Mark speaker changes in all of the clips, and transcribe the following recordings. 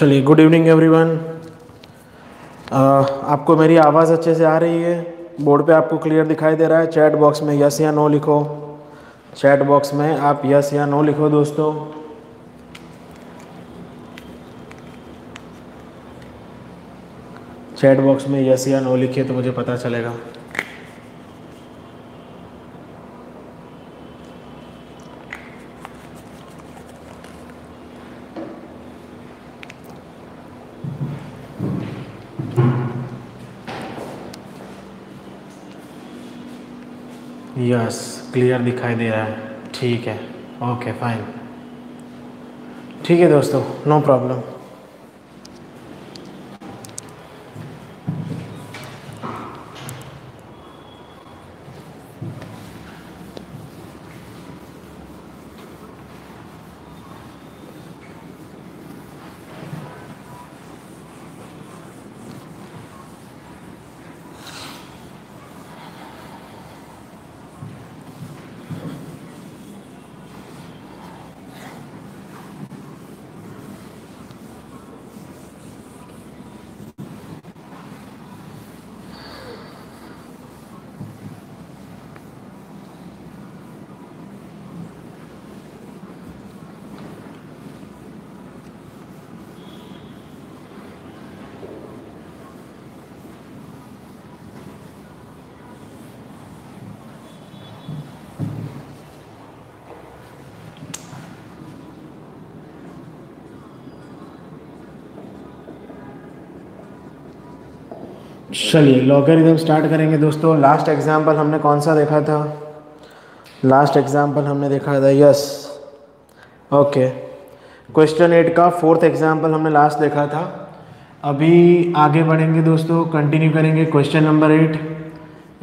Speaker 1: चलिए good evening everyone आपको मेरी आवाज़ अच्छे से आ रही है? बोर्ड पे आपको क्लियर दिखाई दे रहा है? चैट बॉक्स में यस या नो लिखो। चैट बॉक्स में आप यस या नो लिखो, दोस्तों। चैट बॉक्स में यस या नो लिखिए तो मुझे पता चलेगा यस क्लियर दिखाई दे रहा है। ठीक है। ओके फाइन ठीक है दोस्तों नो प्रॉब्लम चलिए लॉगरिदम स्टार्ट करेंगे दोस्तों। लास्ट एग्ज़ाम्पल हमने कौन सा देखा था? लास्ट एग्ज़ाम्पल हमने देखा था यस ओके क्वेश्चन एट का फोर्थ एग्ज़ाम्पल हमने लास्ट देखा था। अभी आगे बढ़ेंगे दोस्तों कंटिन्यू करेंगे question number eight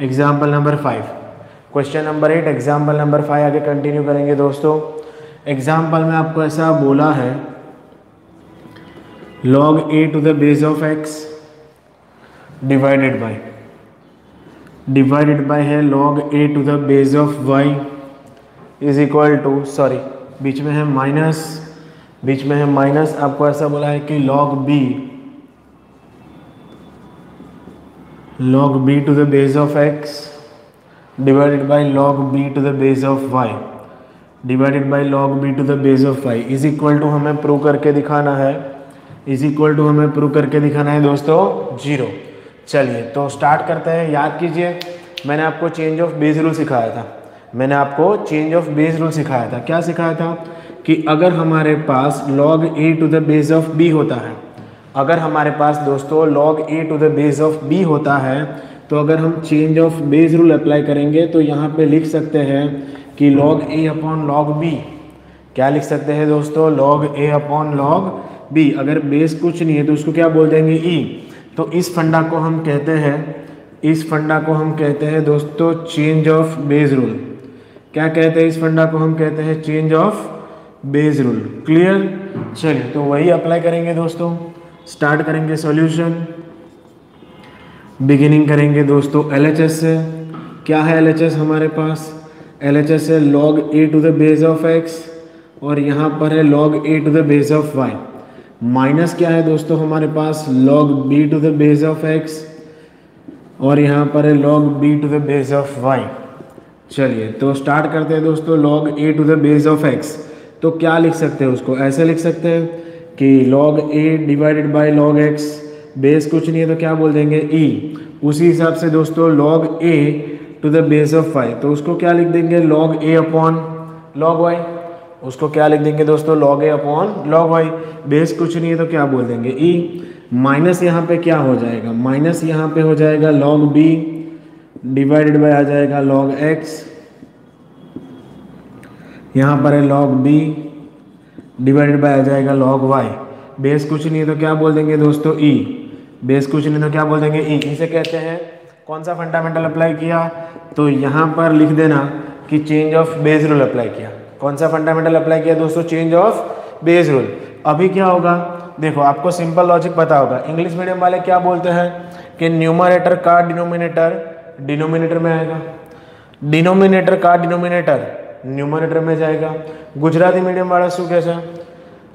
Speaker 1: example number five question number eight example number five आगे कंटिन्यू करेंगे दोस्तों। एग्ज़ाम्पल में आपको ऐसा बोला है log A to the base of X divided by divided by है log A to the base of Y is equal to sorry बीच में है माइनस बीच में है माइनस आपको ऐसा बोला है कि log B log B to the base of X divided by log B to the base of Y divided by log B to the base of Y is equal to हमें prove करके दिखाना है is equal to हमें prove करके दिखाना है दोस्तों zero चलिए तो स्टार्ट करते हैं। याद कीजिए, मैंने आपको चेंज ऑफ़ बेस रूल सिखाया था। मैंने आपको चेंज ऑफ़ बेस रूल सिखाया था। क्या सिखाया था? कि अगर हमारे पास log A to the base of B होता है, अगर हमारे पास दोस्तों log A to the base of B होता है तो अगर हम change of base rule apply करेंगे तो यहाँ पे लिख सकते हैं कि log A upon log B क्या लिख सकते हैं दोस्तों? Log A upon log B अगर बेस कुछ नहीं है तो उसको क्या बोल देंगे? E. तो इस फंडा को हम कहते हैं, इस फंडा को हम कहते हैं दोस्तों चेंज ऑफ़ बेस रूल क्या कहते हैं इस फंडा को हम कहते हैं change of base rule clear चलिए तो वही अप्लाई करेंगे दोस्तों. स्टार्ट करेंगे सॉल्यूशन बिगिनिंग करेंगे दोस्तों एलएचएस से. क्या है एलएचएस हमारे पास? एलएचएस है log a to the base of x और यहाँ पर है log a to the base of y minus क्या है दोस्तों हमारे पास? log b to the base of x और यहाँ पर है log b to the base of y चलिए तो स्टार्ट करते हैं दोस्तों, log a to the base of x तो क्या लिख सकते हैं उसको? ऐसे लिख सकते हैं कि log a divided by log x base कुछ नहीं है तो क्या बोल देंगे? e उसी हिसाब से दोस्तों, log a to the base of y तो उसको क्या लिख देंगे? log a upon log y उसको क्या लिख देंगे दोस्तों? Log a upon log y base कुछ नहीं है तो क्या बोल देंगे? ई माइनस यहाँ पे क्या हो जाएगा? माइनस यहाँ पे हो जाएगा लॉग बी डिवाइडेड बाय आ जाएगा लॉग एक्स यहाँ पर है लॉग बी डिवाइडेड बाय आ जाएगा लॉग वाई बेस कुछ नहीं है तो क्या बोल देंगे दोस्तों? ई e. बेस कुछ नहीं तो क्या बोल देंगे? ई e. इसे कहते हैं, कौन सा फंडामेंटल अप्लाई किया? तो यहाँ पर लिख देना कि change of base rule apply किया। कौन सा फंडामेंटल अप्लाई किया दोस्तों? चेंज ऑफ़ बेस रूल अभी क्या होगा? देखो, आपको सिंपल लॉजिक पता होगा। इंग्लिश मीडियम वाले क्या बोलते हैं? कि न्यूमरेटर का डिनोमिनेटर डिनोमिनेटर में आएगा। डिनोमिनेटर का डिनोमिनेटर न्यूमरेटर में जाएगा। ગુજરાતી મીડિયમ વાળા શું छेद। छेद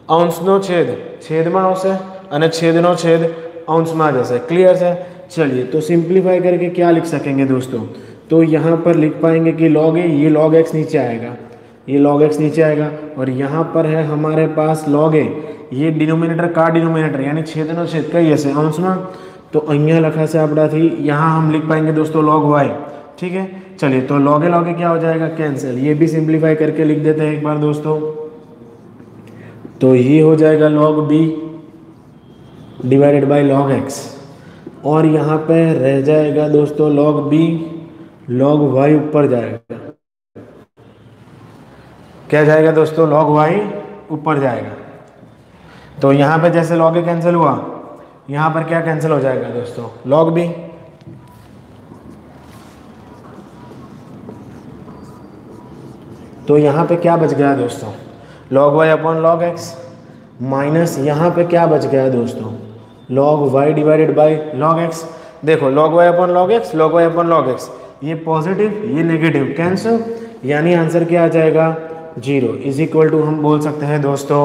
Speaker 1: અંશનો છેદ છેદમાં આવશે અને છેદનો છેદ અંશમાં जैसे क्लियर है? चलिए तो सिंप्लीफाई करके क्या लिख सकेंगे दोस्तों? तो यहाँ पर लिख पाएँगे कि लॉग ए ये लॉग एक्स नीचे आएगा। ये log x नीचे आएगा और यहाँ पर है हमारे पास log a ये डिनोमिनेटर का डिनोमिनेटर यानी छेदनो छेद का ये से अंशमा तो अहियाँ लखा से आपड़ा थी, यहाँ हम लिख पाएँगे दोस्तों लॉग वाई ठीक है? चलिए तो लॉगे लॉगे क्या हो जाएगा? कैंसिल ये भी सिंप्लीफाई करके लिख देते हैं एक बार दोस्तों। तो ये हो जाएगा log b divided by log x और यहाँ पे रह जाएगा दोस्तों लॉग बी लॉग वाई ऊपर जाएगा। क्या जाएगा दोस्तों? लॉग वाई ऊपर जाएगा। तो यहाँ पे जैसे लॉग ए कैंसिल हुआ, यहाँ पर क्या कैंसिल हो जाएगा दोस्तों? लॉग बी तो यहाँ पे क्या बच गया दोस्तों? Log y upon log x minus यहाँ पे क्या बच गया दोस्तों? Log y divided by log x देखो log y upon log x log y upon log x ये पॉजिटिव ये नेगेटिव कैंसिल यानी आंसर क्या आ जाएगा? ज़ीरो इज़ इक्वल टू हम बोल सकते हैं दोस्तों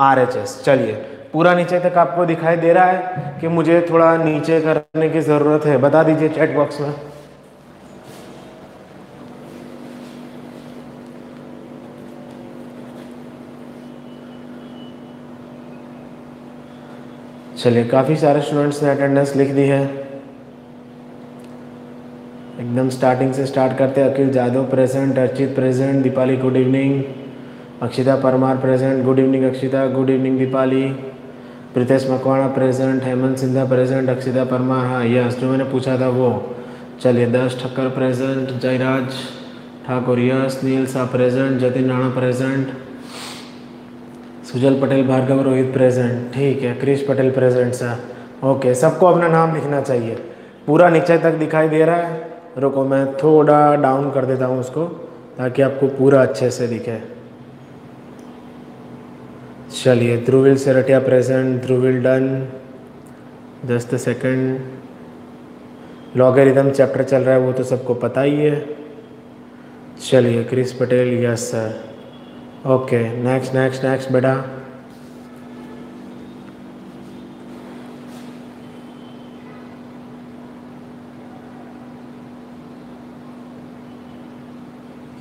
Speaker 1: आर एच एस चलिए, पूरा नीचे तक आपको दिखाई दे रहा है कि मुझे थोड़ा नीचे करने की ज़रूरत है। बता दीजिए चैट बॉक्स में। चलिए, काफ़ी सारे स्टूडेंट्स ने अटेंडेंस लिख दी है। एकदम स्टार्टिंग से स्टार्ट करते Akhil Jadav present Archit present Deepali good evening Akshita Parmar present good evening Akshita good evening Deepali. Pritesh Makwana present Hemant Sindha present Akshita Parmar हाँ यस जो मैंने पूछा था वो। चलिए, दस Thakkar present Jayraj Thakur yes Neel Shah present Jatin Rana present Sujal Patel, Bhargav Rohit present ठीक है, Krish Patel present sir okay सबको अपना नाम लिखना चाहिए। पूरा नीचे तक दिखाई दे रहा है। रुको, मैं थोड़ा डाउन कर देता हूँ उसको, ताकि आपको पूरा अच्छे से दिखे। चलिए Dhruvil Seratiya present Dhruvil done just second logarithm chapter चल रहा है, वो तो सबको पता ही है। चलिए Kris Patel yes sir okay next next next बेटा।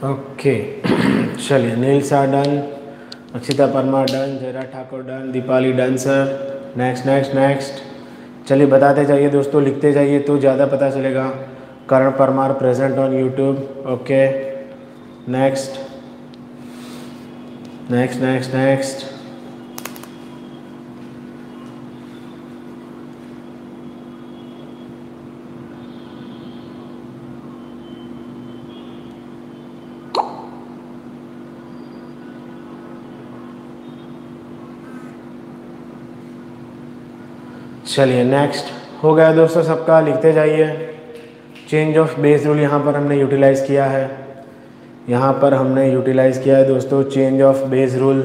Speaker 1: ओके चलिए Neel Shah done Akshita Parmar done Jayra Thakur done Deepali done sir next next next चलिए, बताते जाइए दोस्तों, लिखते जाइए तो ज़्यादा पता चलेगा। Karan Parmar present on YouTube okay next next next next चलिए नेक्स्ट हो गया दोस्तों सबका, लिखते जाइए। चेंज ऑफ़ बेस रूल यहाँ पर हमने यूटिलाइज़ किया है। यहाँ पर हमने यूटिलाइज़ किया है दोस्तों चेंज ऑफ़ बेस रूल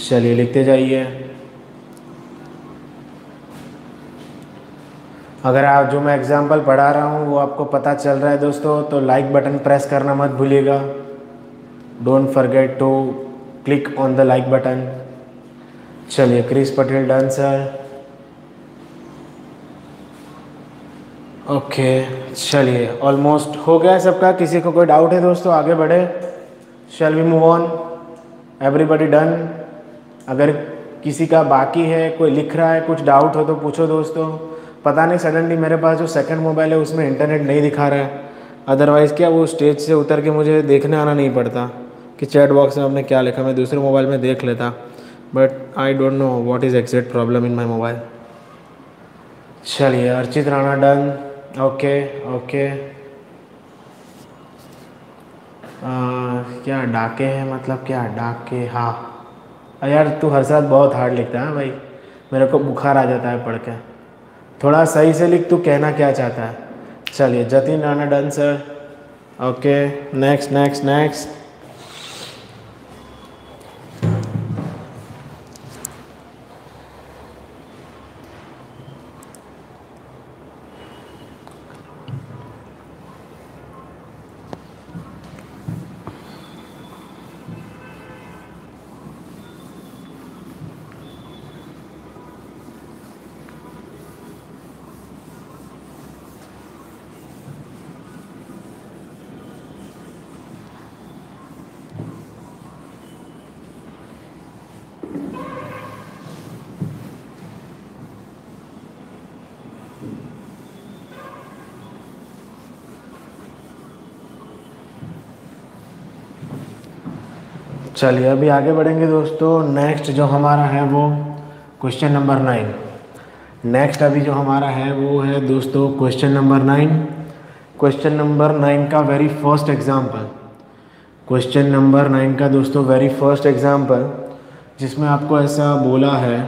Speaker 1: चलिए लिखते जाइए। अगर आप, जो मैं एग्जांपल पढ़ा रहा हूँ, वो आपको पता चल रहा है दोस्तों तो लाइक बटन प्रेस करना मत भूलिएगा। Don't forget to click on the like button चलिए, Kris Patel done sir okay, चलिए ऑलमोस्ट हो गया है सबका। किसी को कोई डाउट है दोस्तों, आगे बढ़े। Shall we move on everybody done अगर किसी का बाकी है, कोई लिख रहा है, कुछ डाउट हो तो पूछो दोस्तों। पता नहीं सडनली मेरे पास जो सेकंड मोबाइल है, उसमें इंटरनेट नहीं दिखा रहा है। अदरवाइज़ क्या वो स्टेज से उतर के मुझे देखने आना नहीं पड़ता कि चैट बॉक्स में आपने क्या लिखा। मैं दूसरे मोबाइल में देख लेता। But I don't know what is exact problem in my mobile चलिए, Archit Rana done okay okay क्या डाके हैं? मतलब क्या डाके? हाँ। यार, तू हर साथ बहुत हार्ड लिखता है भाई। मेरे को बुखार आ जाता है पढ़ के थोड़ा सही से लिख, तू कहना क्या चाहता है? चलिए, Jatin Rana done sir okay next next next चलिए, अभी आगे बढ़ेंगे दोस्तों। नेक्स्ट जो हमारा है वो क्वेश्चन नंबर नाइन नेक्स्ट अभी जो हमारा है वो है दोस्तों question number nine question number nine का very first example question number nine का दोस्तों वेरी फ़र्स्ट एग्ज़ाम्पल जिसमें आपको ऐसा बोला है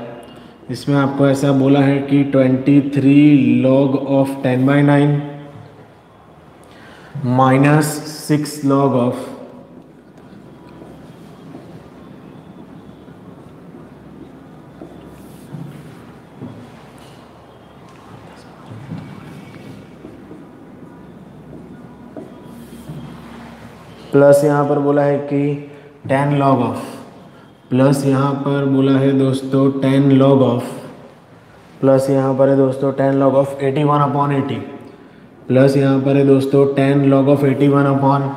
Speaker 1: इसमें आपको ऐसा बोला है कि 23 log of ten by nine minus six log of plus यहाँ पर बोला है कि टेन लॉग ऑफ़। प्लस यहाँ पर बोला है दोस्तों टेन लॉग ऑफ़। प्लस यहाँ पर है दोस्तों ten log of eighty one upon eighty. Plus यहाँ पर है दोस्तों ten log of eighty one upon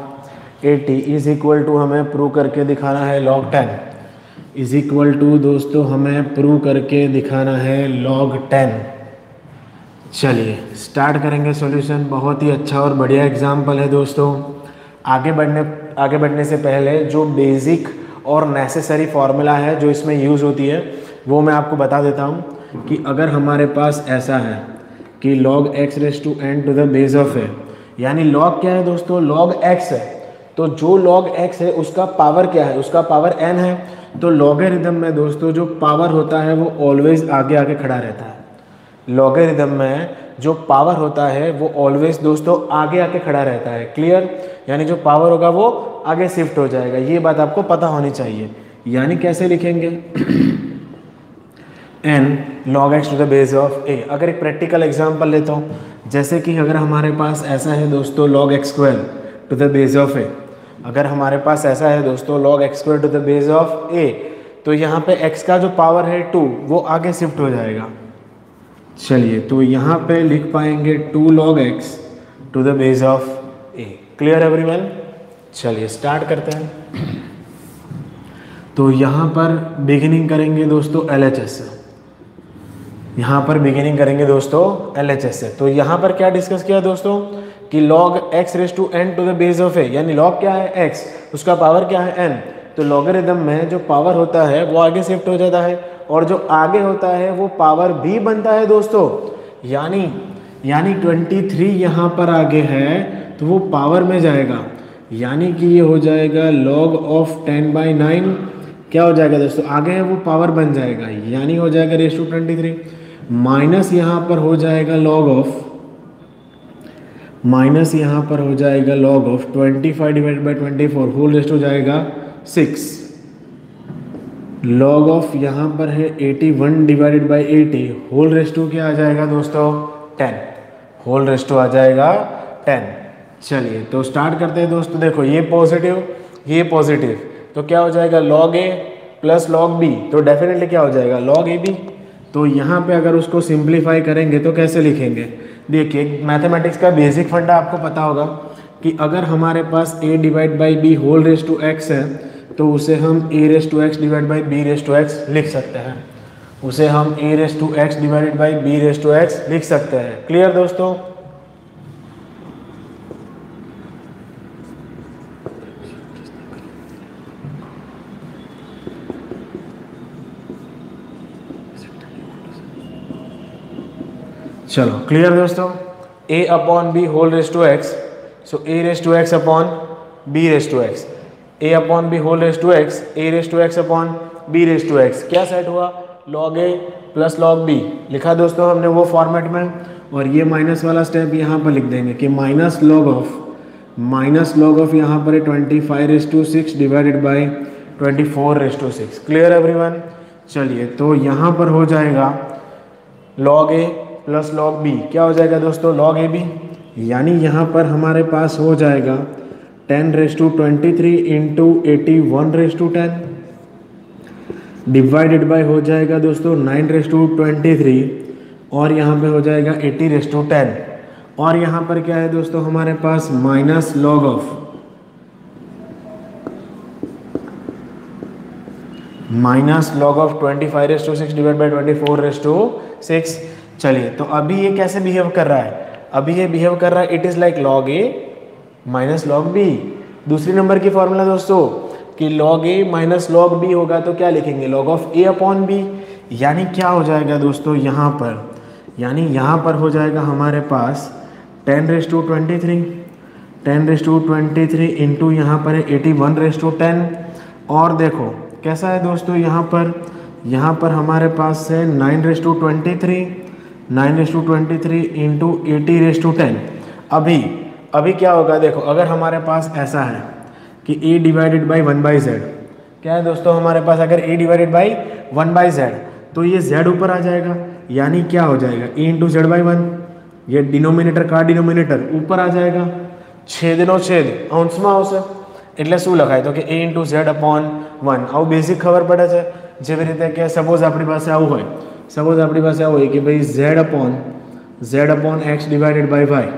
Speaker 1: eighty is equal to हमें प्रूव करके दिखाना है log ten. Is equal to दोस्तों हमें प्रूव करके दिखाना है लॉग टेन। चलिए स्टार्ट करेंगे सॉल्यूशन बहुत ही अच्छा और बढ़िया एग्ज़ाम्पल है दोस्तों। आगे बढ़ने आगे बढ़ने से पहले जो बेसिक और नेसेसरी फार्मूला है जो इसमें यूज़ होती है, वो मैं आपको बता देता हूँ कि अगर हमारे पास ऐसा है कि log x raise to n to the base of है यानी log क्या है दोस्तों? log x है। तो जो log x है, उसका पावर क्या है? उसका पावर n है। तो लॉगरिदम में दोस्तों, जो पावर होता है, वो ऑलवेज आगे आगे खड़ा रहता है। लॉगरिदम में जो पावर होता है, वो ऑलवेज दोस्तों आगे आके खड़ा रहता है। क्लियर यानी जो पावर होगा, वो आगे शिफ्ट हो जाएगा। ये बात आपको पता होनी चाहिए। यानी कैसे लिखेंगे? N log x to the base of a अगर एक प्रैक्टिकल एग्जांपल लेता हूँ, जैसे कि अगर हमारे पास ऐसा है दोस्तों log x square to the base of a अगर हमारे पास ऐसा है दोस्तों log x square to the base of a तो यहाँ पे x का जो पावर है टू वो आगे शिफ्ट हो जाएगा। चलिए तो यहाँ पे लिख पाएँगे two log x to the base of a clear everyone चलिए स्टार्ट करते हैं। तो यहाँ पर बिगिनिंग करेंगे दोस्तों एल एच एस यहाँ पर बिगिनिंग करेंगे दोस्तों एल एच एस से तो यहाँ पर क्या डिस्कस किया दोस्तों? कि log x raise to n to the base of a यानी log क्या है? x, उसका पावर क्या है? n तो लॉगरिदम में जो पावर होता है, वो आगे शिफ्ट हो जाता है। और जो आगे होता है वो पावर भी बनता है दोस्तों। यानी यानी 23 थ्री यहाँ पर आगे है तो वो पावर में जाएगा। यानी कि ये हो जाएगा log ऑफ़ 10 बाई नाइन क्या हो जाएगा दोस्तों? आगे है वो पावर बन जाएगा। यानी हो जाएगा raise to twenty three minus यहाँ पर हो जाएगा log ऑफ़ माइनस यहाँ पर हो जाएगा log of 25 five divide by twenty four whole raised हो जाएगा सिक्स लॉग ऑफ़ यहाँ पर है 81 divided by eighty whole raised to क्या आ जाएगा दोस्तों? 10 होल रेस्टो आ जाएगा 10 चलिए तो स्टार्ट करते हैं दोस्तों। देखो, ये पॉजिटिव ये पॉजिटिव तो क्या हो जाएगा? Log a plus log b तो डेफिनेटली क्या हो जाएगा? लॉग ए बी तो यहाँ पे अगर उसको सिंप्लीफाई करेंगे तो कैसे लिखेंगे? देखिए मैथमेटिक्स का बेसिक फंडा आपको पता होगा कि अगर हमारे पास a divide by b whole raise to x है तो उसे हम a raise to x divide by b raise to x लिख सकते हैं। उसे हम a raise to x divided by b raise to x लिख सकते हैं। क्लियर दोस्तों? चलो क्लियर दोस्तों? A upon b whole raise to x so a raise to x upon b raise to x a upon b whole raise to x a raise to x upon b raise to x क्या set हुआ? Log a plus log b लिखा दोस्तों हमने वो format में, और ये minus वाला स्टेप यहाँ पर लिख देंगे कि minus log of minus log of यहाँ पर twenty five raise to six divided by twenty four raise to six clear everyone चलिए तो यहाँ पर हो जाएगा log a plus log b क्या हो जाएगा दोस्तों? लॉग ए बी यानी यहाँ पर हमारे पास हो जाएगा ten raise to twenty three into eighty one raise to ten. Divided by हो जाएगा दोस्तों nine raise to twenty three और यहाँ पे हो जाएगा एटी रेस टू टेन। और यहाँ पर क्या है दोस्तों हमारे पास minus log of minus log of twenty five raise to six divide by twenty four raise to six चलिए तो अभी ये कैसे बिहेव कर रहा है? अभी ये बिहेव कर रहा है it is like log a minus log b दूसरी नंबर की फॉर्मूला दोस्तों, कि log a minus log b होगा तो क्या लिखेंगे? Log of a upon b यानी क्या हो जाएगा दोस्तों यहाँ पर? यानी यहाँ पर हो जाएगा हमारे पास ten raise to twenty three ten raise to twenty three into यहाँ पर है eighty one raise to ten और देखो, कैसा है दोस्तों यहाँ पर? यहाँ पर हमारे पास है nine raise to twenty three nine raise to twenty three into eighty raise to ten अभी अभी क्या होगा देखो अगर हमारे पास ऐसा है कि a divided by one by z क्या है दोस्तों हमारे पास अगर a divided by one by z तो ये जेड ऊपर आ जाएगा यानी क्या हो जाएगा a into z by one ये डिनोमिनेटर का डिनोमिनेटर ऊपर आ जाएगा છેદનો છેદ અંશમાં આવશે એટલે શું લખાય તો કે a into z upon one આવું બેઝિક ખબર પડે છે જેવી રીતે કે સપોઝ આપણી પાસે આવું હોય સપોઝ આપણી પાસે આવું હોય कि भाई z upon z upon x divided by y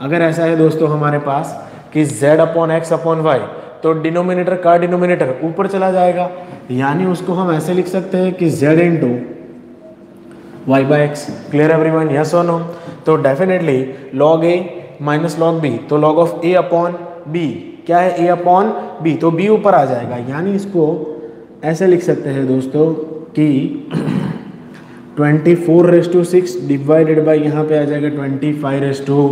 Speaker 1: अगर ऐसा है दोस्तों हमारे पास कि z upon x upon y तो डिनोमिनेटर का डिनोमिनेटर ऊपर चला जाएगा। यानी उसको हम ऐसे लिख सकते हैं कि z into y by x clear everyone yes और नो तो definitely log a minus log b तो log of a upon b क्या है? ए अपॉन बी तो बी ऊपर आ जाएगा। यानी इसको ऐसे लिख सकते हैं दोस्तों कि twenty four raise to six divided by यहाँ पे आ जाएगा twenty five raise to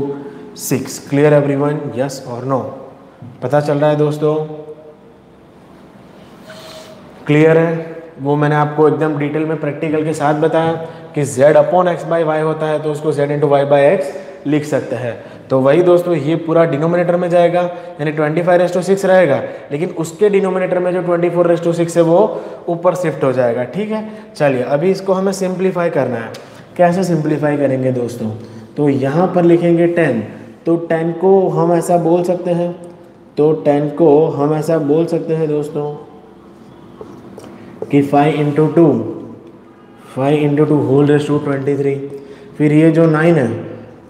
Speaker 1: six. Clear everyone yes और नो पता चल रहा है दोस्तों? क्लियर है? वो मैंने आपको एकदम डिटेल में प्रैक्टिकल के साथ बताया कि z upon x by y होता है तो उसको z into y by x लिख सकते हैं। तो वही दोस्तों, ये पूरा डिनोमिनेटर में जाएगा, यानी 25 फाइव रेस टू सिक्स रहेगा, लेकिन उसके डिनोमिनेटर में जो 24 फोर रेस टू सिक्स है, वो ऊपर शिफ्ट हो जाएगा, ठीक है? चलिए, अभी इसको हमें सिंप्लीफाई करना है। कैसे सिंप्लीफाई करेंगे दोस्तों? तो यहाँ पर लिखेंगे टेन तो टेन को हम ऐसा बोल सकते हैं। तो टेन को हम ऐसा बोल सकते हैं दोस्तों कि five into two five into two whole raise to twenty three फिर ये जो नाइन है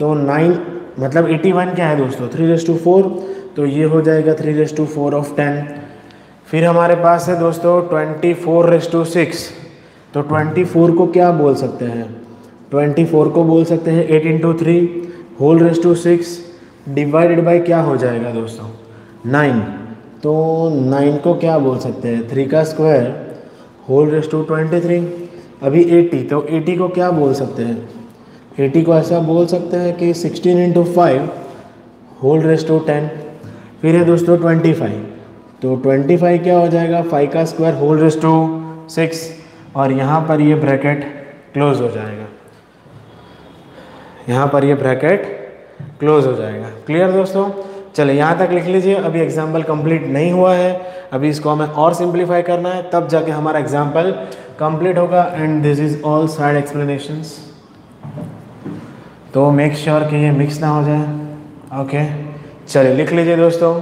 Speaker 1: तो नाइन मतलब 81 क्या है दोस्तों? थ्री रेस टू फोर तो ये हो जाएगा three raise to four of ten फिर हमारे पास है दोस्तों twenty four raise to six तो ट्वेंटी फोर को क्या बोल सकते हैं? ट्वेंटी फोर को बोल सकते हैं eight into three whole raise to six divided by क्या हो जाएगा दोस्तों? नाइन तो नाइन को क्या बोल सकते हैं? थ्री का square whole raise to twenty three अभी एटी तो एटी को क्या बोल सकते हैं? एटी को ऐसा बोल सकते हैं कि sixteen into five whole raise to ten फिर है दोस्तों ट्वेंटी फाइव तो ट्वेंटी फाइव क्या हो जाएगा? फाइव का square whole raise to six और यहाँ पर ये ब्रैकेट क्लोज हो जाएगा। यहाँ पर ये ब्रैकेट क्लोज हो जाएगा। क्लियर दोस्तों? चलिए, यहाँ तक लिख लीजिए। अभी एग्ज़ाम्पल कंप्लीट नहीं हुआ है। अभी इसको हमें और सिंप्लीफाई करना है। तब जाके हमारा एग्ज़ाम्पल कंप्लीट होगा। And this is all side explanations तो मेक श्योर sure कि ये मिक्स ना हो जाए। ओके चलिए, लिख लीजिए दोस्तों।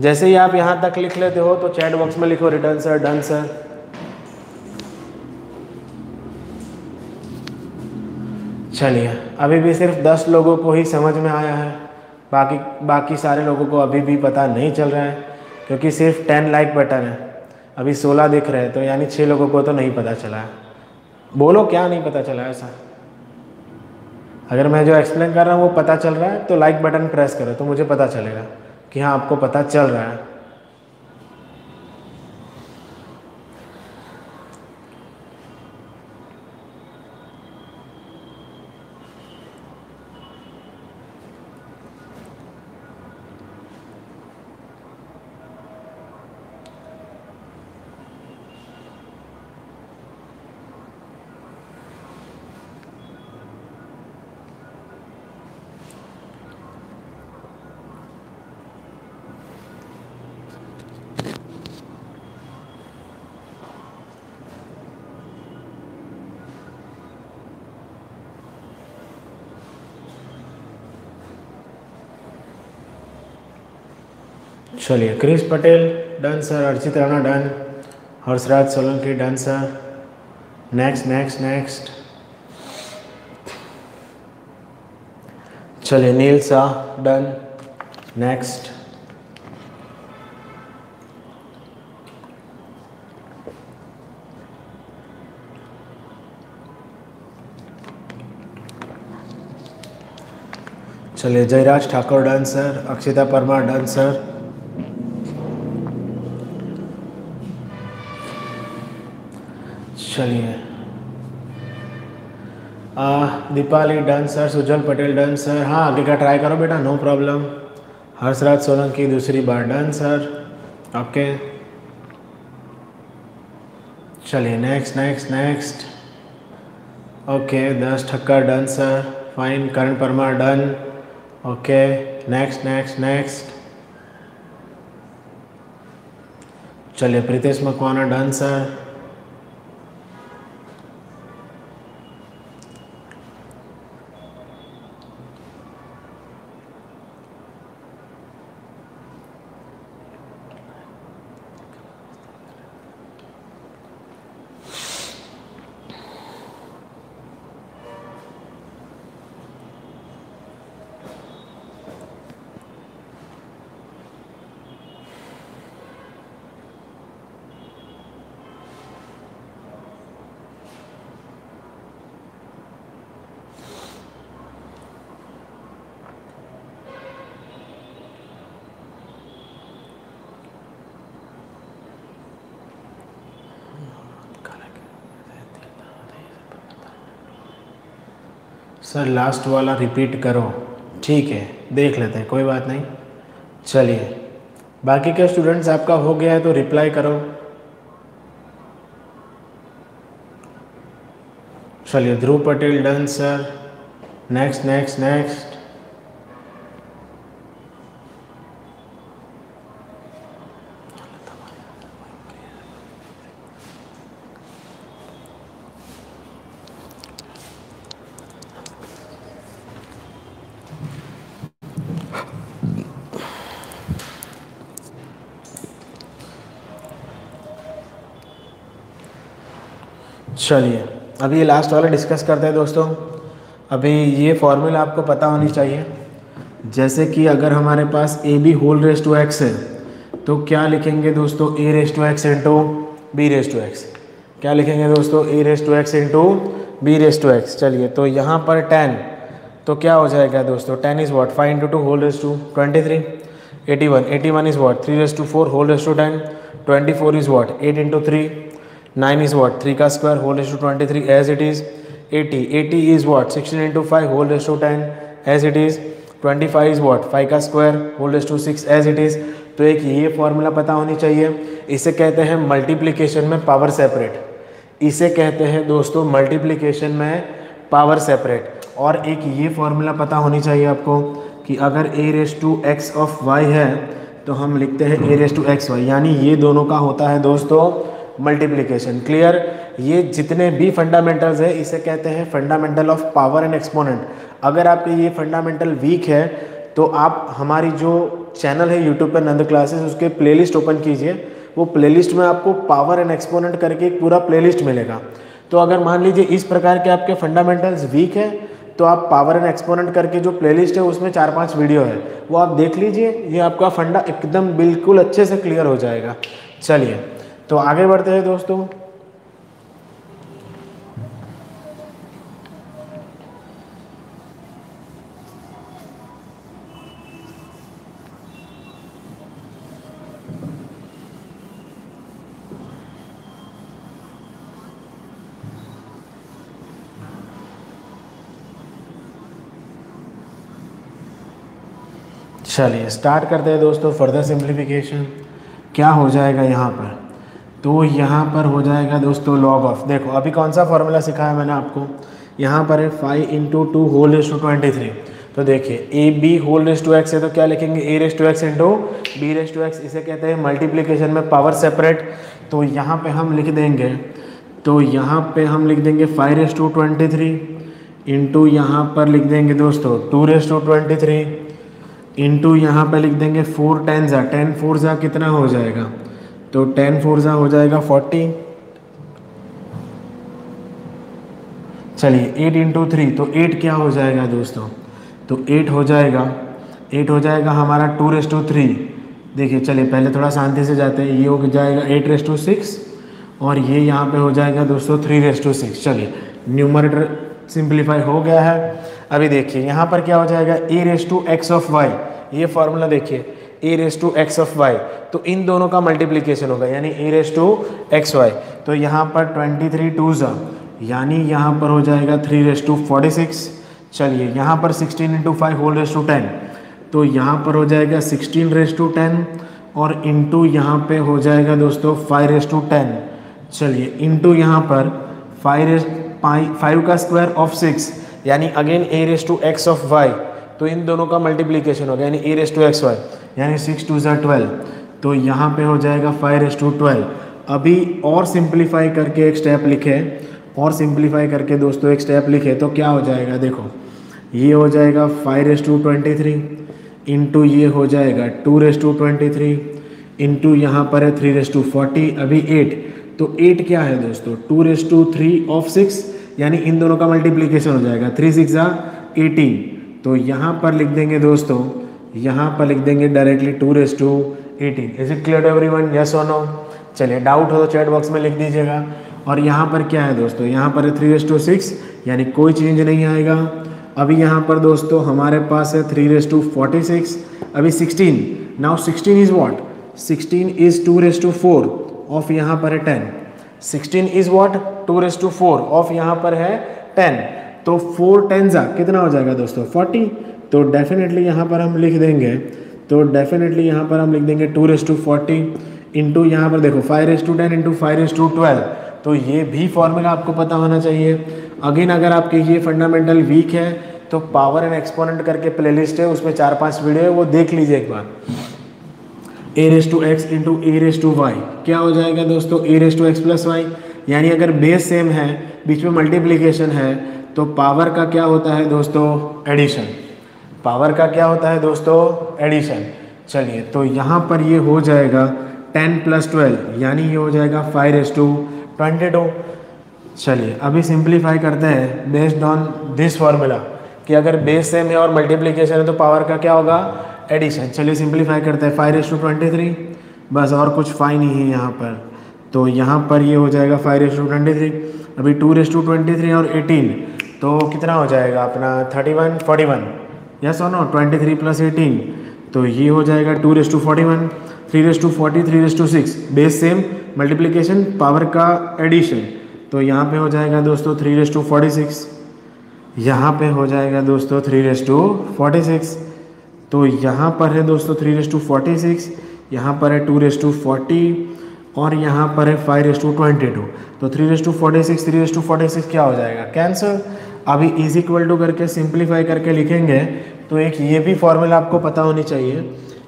Speaker 1: जैसे ही आप यहाँ तक लिख लेते हो तो चैट बॉक्स में लिखो रिटर्न सर डन सर चलिए, अभी भी सिर्फ़ दस लोगों को ही समझ में आया है। बाकी बाकी सारे लोगों को अभी भी पता नहीं चल रहा है, क्योंकि सिर्फ़ टेन लाइक बटन है। अभी सोलह दिख रहे हैं तो यानी छः लोगों को तो नहीं पता चला है। बोलो, क्या नहीं पता चला ऐसा? अगर मैं जो एक्सप्लेन कर रहा हूँ, वो पता चल रहा है तो लाइक बटन प्रेस करो तो मुझे पता चलेगा कि हाँ आपको पता चल रहा है। चलिए, Kris Patel done sir Archit Rana done, Harshraj Solanki done sir next next next चलिए, नील शाह डन नेक्स्ट चलिए, Jayraj Thakur done sir Akshita Parmar done sir चलिए। Deepali done sir Sujal Patel done sir हाँ आगे का try करो बेटा no problem Harshraj Solanki दूसरी बार डन सर ओके चलिए नेक्स्ट नेक्स्ट नेक्स्ट ओके दस Thakkar done sir fine Karan Parmar done okay next next next चलिए, Preetesh Makwana done sir sir last वाला रिपीट करो। ठीक है, देख लेते हैं, कोई बात नहीं। चलिए, बाकी के स्टूडेंट्स आपका हो गया है तो रिप्लाई करो। चलिए, Dhruv Patel done sir next next next चलिए, अभी ये लास्ट वाला डिस्कस करते हैं दोस्तों। अभी ये फॉर्मूला आपको पता होनी चाहिए। जैसे कि अगर हमारे पास a b whole raise to x है तो क्या लिखेंगे दोस्तों? A raise to x into b raise to x क्या लिखेंगे दोस्तों? A raise to x into b raise to x चलिए तो यहाँ पर टेन तो क्या हो जाएगा दोस्तों? Ten is what five into two whole raise to twenty three eighty one eighty one is what three raise to four whole raise to ten twenty four is what eight into three 9 is what? 3 का square whole raised to 23 as it is 80 80 is what? 16 into 5 whole raised to 10 as it is. 25 is what five का square raised to 6 as it is. तो एक ये formula पता होनी चाहिए। इसे कहते हैं मल्टीप्लीकेशन में पावर सेपरेट इसे कहते हैं दोस्तों मल्टीप्लीकेशन में पावर सेपरेट और एक ये फॉर्मूला पता होनी चाहिए आपको कि अगर a raise to x of y है तो हम लिखते हैं a raise to x y यानी ये दोनों का होता है दोस्तों मल्टीप्लीकेशन क्लियर ये जितने भी फंडामेंटल्स है, इसे कहते हैं fundamental of power and exponent अगर आपके ये फंडामेंटल वीक है तो आप हमारी जो चैनल है यूट्यूब पर नंद क्लासेस उसके प्लेलिस्ट ओपन कीजिए। वो प्लेलिस्ट में आपको पावर एंड एक्सपोनेंट करके एक पूरा प्लेलिस्ट मिलेगा। तो अगर मान लीजिए इस प्रकार के आपके फंडामेंटल्स वीक है तो आप पावर एंड एक्सपोनेंट करके जो प्लेलिस्ट है, उसमें चार पाँच वीडियो है। वो आप देख लीजिए, ये आपका फंडा एकदम बिल्कुल अच्छे से क्लियर हो जाएगा। चलिए तो आगे बढ़ते हैं दोस्तों। चलिए स्टार्ट करते हैं दोस्तों फर्दर सिंप्लीफिकेशन क्या हो जाएगा यहाँ पर? तो यहाँ पर हो जाएगा दोस्तों लॉग ऑफ़ देखो, अभी कौन सा फॉर्मूला सिखाया मैंने आपको? यहाँ पर है five into two whole raise to twenty three तो देखिए a b whole raise to x है तो क्या लिखेंगे? A raise to x into b raise to x इसे कहते हैं मल्टीप्लीकेशन में पावर सेपरेट तो यहाँ पे हम लिख देंगे तो यहाँ पे हम लिख देंगे five raise to twenty three into यहाँ पर लिख देंगे दोस्तों two raise to twenty three into यहाँ पर लिख देंगे फोर टेन ज़ा टेन फोर ज़ा कितना हो जाएगा? तो टेन फोर ज़ा हो जाएगा फोर्टी। चलिए, एट इंटू थ्री तो एट क्या हो जाएगा दोस्तों? तो एट हो जाएगा, एट हो जाएगा हमारा टू रेस टू थ्री देखिए, चलिए, पहले थोड़ा शांति से जाते हैं। ये हो जाएगा एट रेस टू सिक्स और ये यहाँ पे हो जाएगा दोस्तों थ्री रेस टू सिक्स चलिए न्यूमरेटर सिंप्लीफाई हो गया है। अभी देखिए, यहाँ पर क्या हो जाएगा? A raise to x of y ये फॉर्मूला देखिए a raise to x of y तो इन दोनों का मल्टीप्लीकेशन होगा, यानी a raise to x y तो यहाँ पर ट्वेंटी थ्री टू ज़ा यानी यहाँ पर हो जाएगा three raise to forty six चलिए, यहाँ पर sixteen into five whole raise to ten तो यहाँ पर हो जाएगा सिक्सटीन रेस टू टेन और इंटू यहाँ पे हो जाएगा दोस्तों फाइव रेस टू टेन चलिए इंटू यहाँ पर फाइव रेस फाइव का स्क्वायर ऑफ़ सिक्स यानी again a raise to x of y तो इन दोनों का मल्टीप्लीकेशन होगा यानी a raise to x y यानी सिक्स टू ज़ा ट्वेल्व तो यहाँ पे हो जाएगा फाइव रेस टू ट्वेल्व। अभी और सिंप्लीफाई करके एक स्टेप लिखे, और सिंप्लीफाई करके दोस्तों एक स्टेप लिखे तो क्या हो जाएगा देखो, ये हो जाएगा five raise to twenty three into ये हो जाएगा two raise to twenty three into यहाँ पर है थ्री रेस टू फोर्टी, अभी एट। तो एट क्या है दोस्तों? Two raise to three of six, यानी इन दोनों का मल्टीप्लीकेशन हो जाएगा, थ्री सिक्स एटीन। तो यहाँ पर लिख देंगे दोस्तों यहाँ पर लिख देंगे directly two raise to eighteen is it clear everyone yes और नो चलिए डाउट हो तो चैट बॉक्स में लिख दीजिएगा। और यहाँ पर क्या है दोस्तों? यहाँ पर थ्री रेस टू सिक्स यानी कोई चेंज नहीं आएगा। अभी यहाँ पर दोस्तों हमारे पास है three raise to forty six अभी sixteen now sixteen is what sixteen is two raise to four of यहाँ पर है ten sixteen is what two raise to four of यहाँ पर है टेन तो फोर टेन जा कितना हो जाएगा दोस्तों? फोर्टी तो डेफिनेटली यहाँ पर हम लिख देंगे तो डेफिनेटली यहाँ पर हम लिख देंगे two raise to forty into यहाँ पर देखो five raise to ten into five raise to twelve तो ये भी फॉर्मूला आपको पता होना चाहिए। अगेन अगर आपके ये फंडामेंटल वीक है तो पावर एंड एक्सपोनेंट करके प्लेलिस्ट है, उसमें चार पाँच वीडियो है, वो देख लीजिए एक बार। A raise to x into a raise to y क्या हो जाएगा दोस्तों? A raise to x plus y यानी अगर बेस सेम है, बीच में मल्टीप्लीकेशन है तो पावर का क्या होता है दोस्तों? एडिशन पावर का क्या होता है दोस्तों? एडिशन चलिए तो यहाँ पर ये हो जाएगा टेन प्लस ट्वेल्व, यानी ये हो जाएगा फाइव एस टू ट्वेंटी टू। चलिए, अभी सिंप्लीफाई करते हैं बेस्ड ऑन दिस फॉर्मूला कि अगर बेस सेम है और मल्टीप्लीकेशन है तो पावर का क्या होगा? एडिशन चलिए, सिंप्लीफाई करते हैं, five raise to twenty three. बस और कुछ फाइन नहीं है यहाँ पर। तो यहाँ पर ये हो जाएगा फाइव एस टू ट्वेंटी थ्री। अभी two raise to twenty three और एटीन। तो कितना हो जाएगा अपना? Thirty one, forty one. Yes और no twenty three plus eighteen तो ये हो जाएगा two raise to forty one three raise to forty three raise to six base same multiplication power का एडिशन तो यहाँ पे हो जाएगा दोस्तों three raise to forty six यहाँ पे हो जाएगा दोस्तों three raise to forty six तो यहाँ पर है दोस्तों three raise to forty six यहाँ पर है टू रेस टू फोर्टी और यहाँ पर है five raise to twenty two तो three raise to forty six three raise to forty six क्या हो जाएगा कैंसर अभी इज़ इक्वल टू करके सिंप्लीफाई करके लिखेंगे तो एक ये भी फॉर्मूला आपको पता होनी चाहिए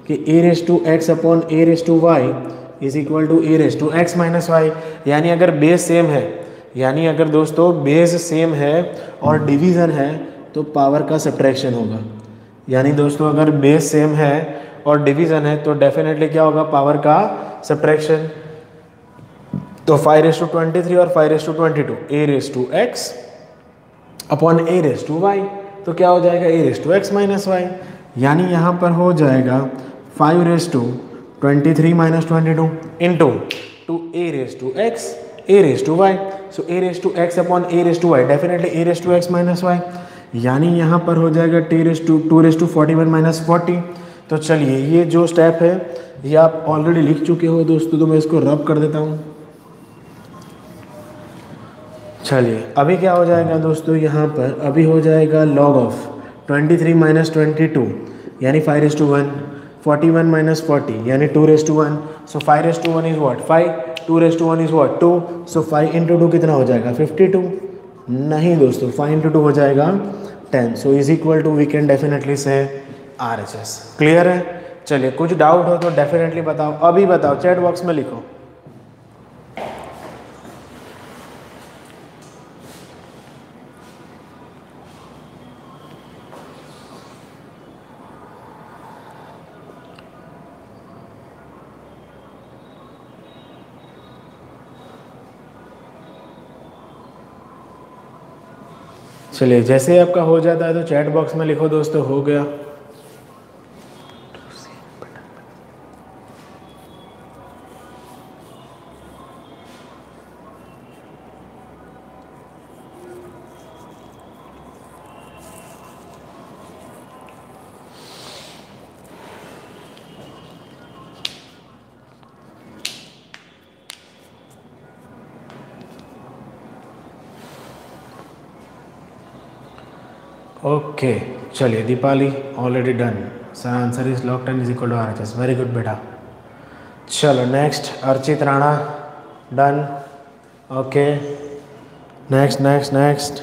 Speaker 1: कि a raise to x upon a raise to y is equal to a raise to x minus y यानी अगर बेस सेम है, यानी अगर दोस्तों बेस सेम है और डिवीज़न है तो पावर का सब्ट्रैक्शन होगा। यानी दोस्तों अगर बेस सेम है और डिवीज़न है तो डेफिनेटली क्या होगा? पावर का सब्ट्रैक्शन तो five raise to twenty three और five raise to twenty two a raise to x upon a raise to y तो क्या हो जाएगा? A raise to x minus y यानी यहाँ पर हो जाएगा five raise to twenty three minus twenty two into two a raise to x a raise to y so a raise to x upon a raise to y definitely a raise to x minus y यानी यहाँ पर हो जाएगा T raise to two raise to forty one minus forty तो चलिए, ये जो step है, ये आप ऑलरेडी लिख चुके हो दोस्तों तो मैं इसको रब कर देता हूँ। चलिए। अभी क्या हो जाएगा दोस्तों? यहाँ पर अभी हो जाएगा log of twenty three minus twenty two यानी five raise to one forty one minus forty यानी two raise to one so five raise to one is what five two raise to one is what two so five into two कितना हो जाएगा? Fifty to नहीं दोस्तों five into two हो जाएगा ten so is equal to we can definitely say R H S clear है? चलिए कुछ डाउट हो तो डेफिनेटली बताओ। अभी बताओ चैट बॉक्स में लिखो। चलिए, जैसे ही आपका हो जाता है तो चैट बॉक्स में लिखो दोस्तों, हो गया। ओके चलिए, Deepali already done sir answer is log ten is equal to R H S very good बेटा. चलो next Archit Rana. Done okay next next next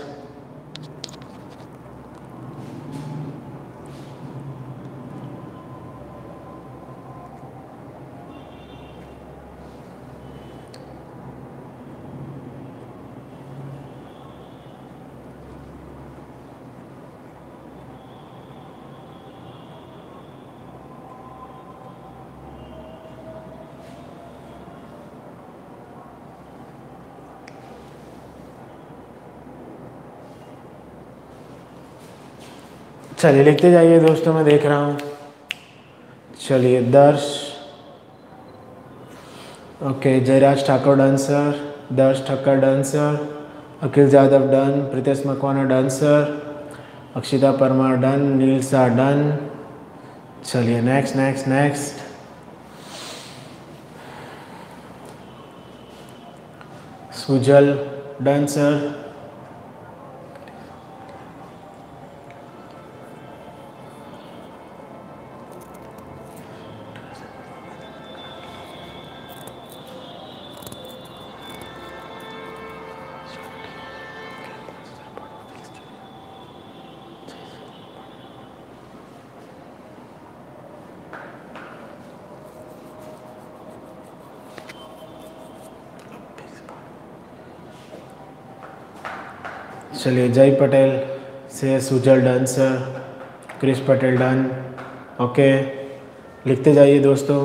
Speaker 1: चलिए, लिखते जाइए दोस्तों, मैं देख रहा हूँ। चलिए, दर्श। Okay, Jayraj Thakur done sir Darsh Thakkar done sir Akhil Yadav done, Preetesh Makwana done sir Akshita Parmar done, Neel नीलसा done. चलिए next next next Sujal done sir Jay Patel से Sujal done sir Krish Patel done okay लिखते जाइए दोस्तों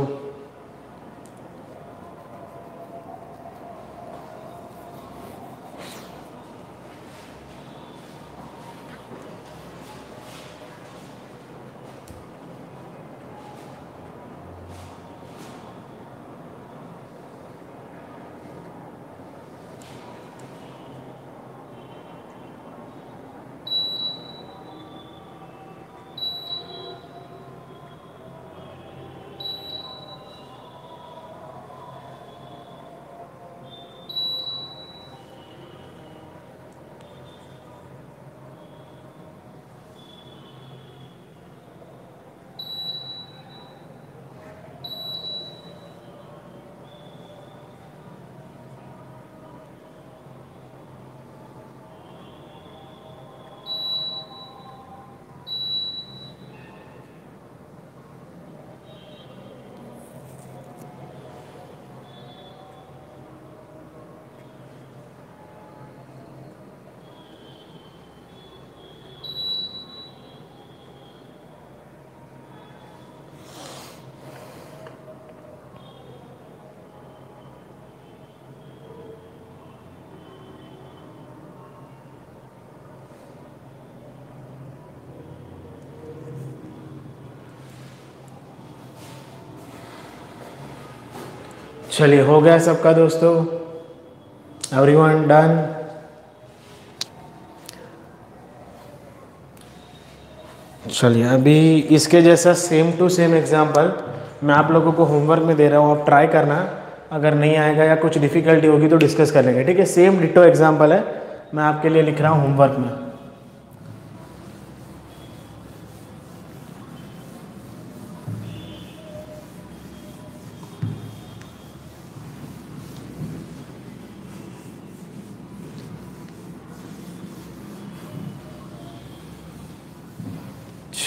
Speaker 1: चलिए, हो गया सबका दोस्तों। एवरीवन डन चलिए, अभी इसके जैसा सेम टू सेम एग्जांपल मैं आप लोगों को होमवर्क में दे रहा हूँ, आप ट्राई करना। अगर नहीं आएगा या कुछ डिफ़िकल्टी होगी तो डिस्कस कर लेंगे, ठीक है? सेम डिटो एग्जांपल है। मैं आपके लिए लिख रहा हूँ होमवर्क में।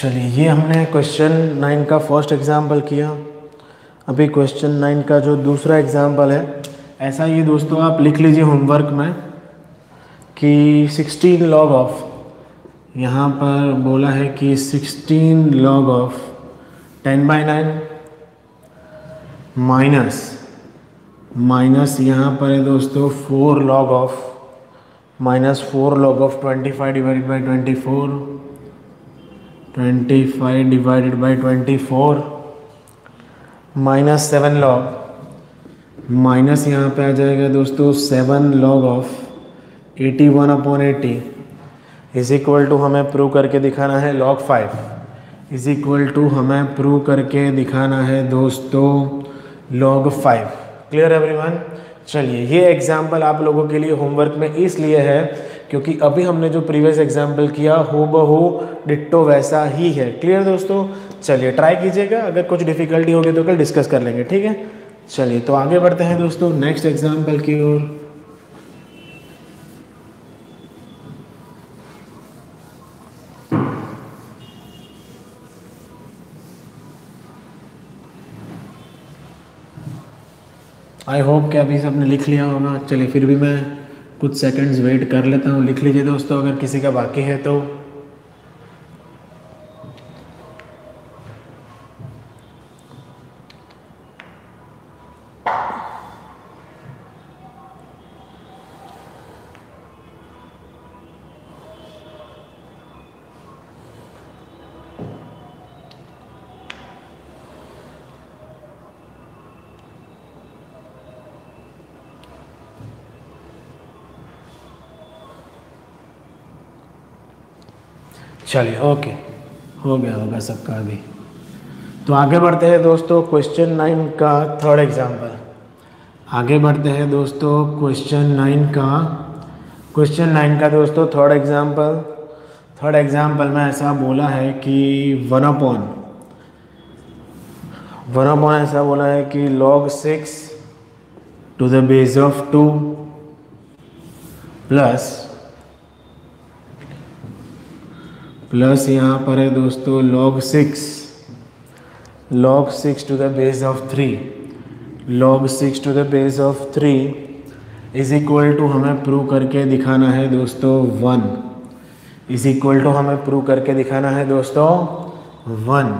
Speaker 1: चलिए, ये हमने क्वेश्चन नाइन का फ़र्स्ट एग्ज़ाम्पल किया। अभी क्वेश्चन नाइन का जो दूसरा एग्ज़ाम्पल है, ऐसा ही दोस्तों आप लिख लीजिए होमवर्क में कि 16 लॉग ऑफ़ यहाँ पर बोला है कि 16 log of 10 by nine minus minus यहाँ पर है दोस्तों 4 log of minus four log of 25 divide by 24 twenty five divided by twenty four minus seven log minus यहाँ पे आ जाएगा दोस्तों seven log of eighty one upon eighty is equal to हमें प्रूव करके दिखाना है log five is equal to हमें प्रूव करके दिखाना है दोस्तों लॉग फाइव क्लियर एवरीवन चलिए, ये एग्ज़ाम्पल आप लोगों के लिए होमवर्क में इसलिए है क्योंकि अभी हमने जो प्रीवियस एग्ज़ाम्पल किया हो बहू डिट्टो वैसा ही है। क्लियर दोस्तों? चलिए ट्राई कीजिएगा। अगर कुछ डिफिकल्टी होगी तो कल डिस्कस कर लेंगे, ठीक है? चलिए तो आगे बढ़ते हैं दोस्तों नेक्स्ट एग्ज़ाम्पल की ओर। आई होप कि अभी सबने लिख लिया होगा। चलिए फिर भी मैं कुछ सेकंड्स वेट कर लेता हूँ। लिख लीजिए दोस्तों, अगर किसी का बाकी है तो। चलिए, ओके। हो गया होगा सबका अभी। तो आगे बढ़ते हैं दोस्तों क्वेश्चन नाइन का थर्ड एग्ज़ाम्पल आगे बढ़ते हैं दोस्तों क्वेश्चन नाइन का। क्वेश्चन नाइन का दोस्तों थर्ड एग्ज़ाम्पल थर्ड एग्ज़ाम्पल में ऐसा बोला है कि वन अपॉन वन अपॉन ऐसा बोला है कि log six to the base of two plus plus यहाँ पर है दोस्तों log six log six to the base of three log six to the base of three is equal to हमें prove करके दिखाना है दोस्तों वन इज़ इक्वल टू हमें प्रूव करके दिखाना है दोस्तों वन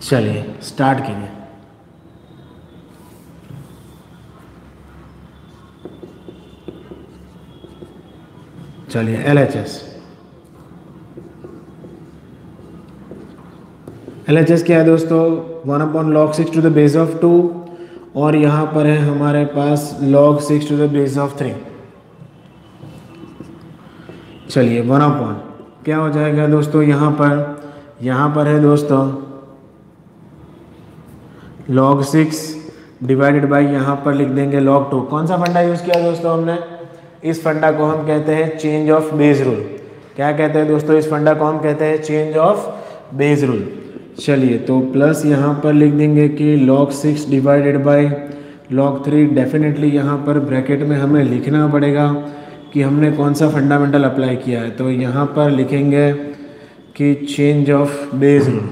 Speaker 1: चलिए स्टार्ट कीजिए। चलिए एल एच एस एल क्या है दोस्तों? One upon log six to the base of two और यहाँ पर है हमारे पास log six to the base of three चलिए वन अपॉन क्या हो जाएगा दोस्तों यहाँ पर? यहाँ पर है दोस्तों लॉग सिक्स डिवाइडेड बाई यहाँ पर लिख देंगे लॉग टू कौन सा फंडा यूज़ किया दोस्तों हमने? इस फंडा को हम कहते हैं चेंज ऑफ़ बेस रूल क्या कहते हैं दोस्तों? इस फंडा को हम कहते हैं चेंज ऑफ़ बेस रूल चलिए तो प्लस यहाँ पर लिख देंगे कि log six divided by log three definitely यहाँ पर ब्रैकेट में हमें लिखना पड़ेगा कि हमने कौन सा फंडामेंटल अप्लाई किया है। तो यहाँ पर लिखेंगे कि चेंज ऑफ़ बेस रूल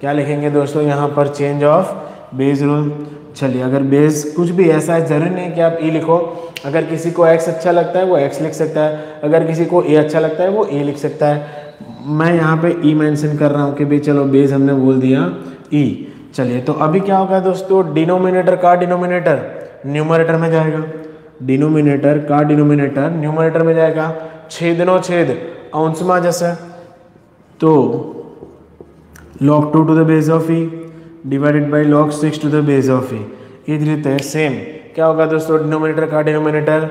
Speaker 1: क्या लिखेंगे दोस्तों? यहाँ पर चेंज ऑफ़ बेस रूल चलिए, अगर बेस कुछ भी ऐसा है, ज़रूरी नहीं कि आप ई लिखो। अगर किसी को एक्स अच्छा लगता है, वो एक्स लिख सकता है। अगर किसी को ए अच्छा लगता है, वो ए लिख सकता है। मैं यहाँ पे ई मेंशन कर रहा हूँ कि भाई चलो बेस हमने बोल दिया ई चलिए तो अभी क्या होगा दोस्तों? डिनोमिनेटर का डिनोमिनेटर न्यूमरेटर में जाएगा। डिनोमिनेटर का डिनोमिनेटर न्यूमरेटर में जाएगा। छेदनो छेद अंशमा जैसे तो log 2 to the base of e divided by log 6 to the base of e इस रीते सेम क्या होगा दोस्तों? डिनोमिनेटर का डिनोमिनेटर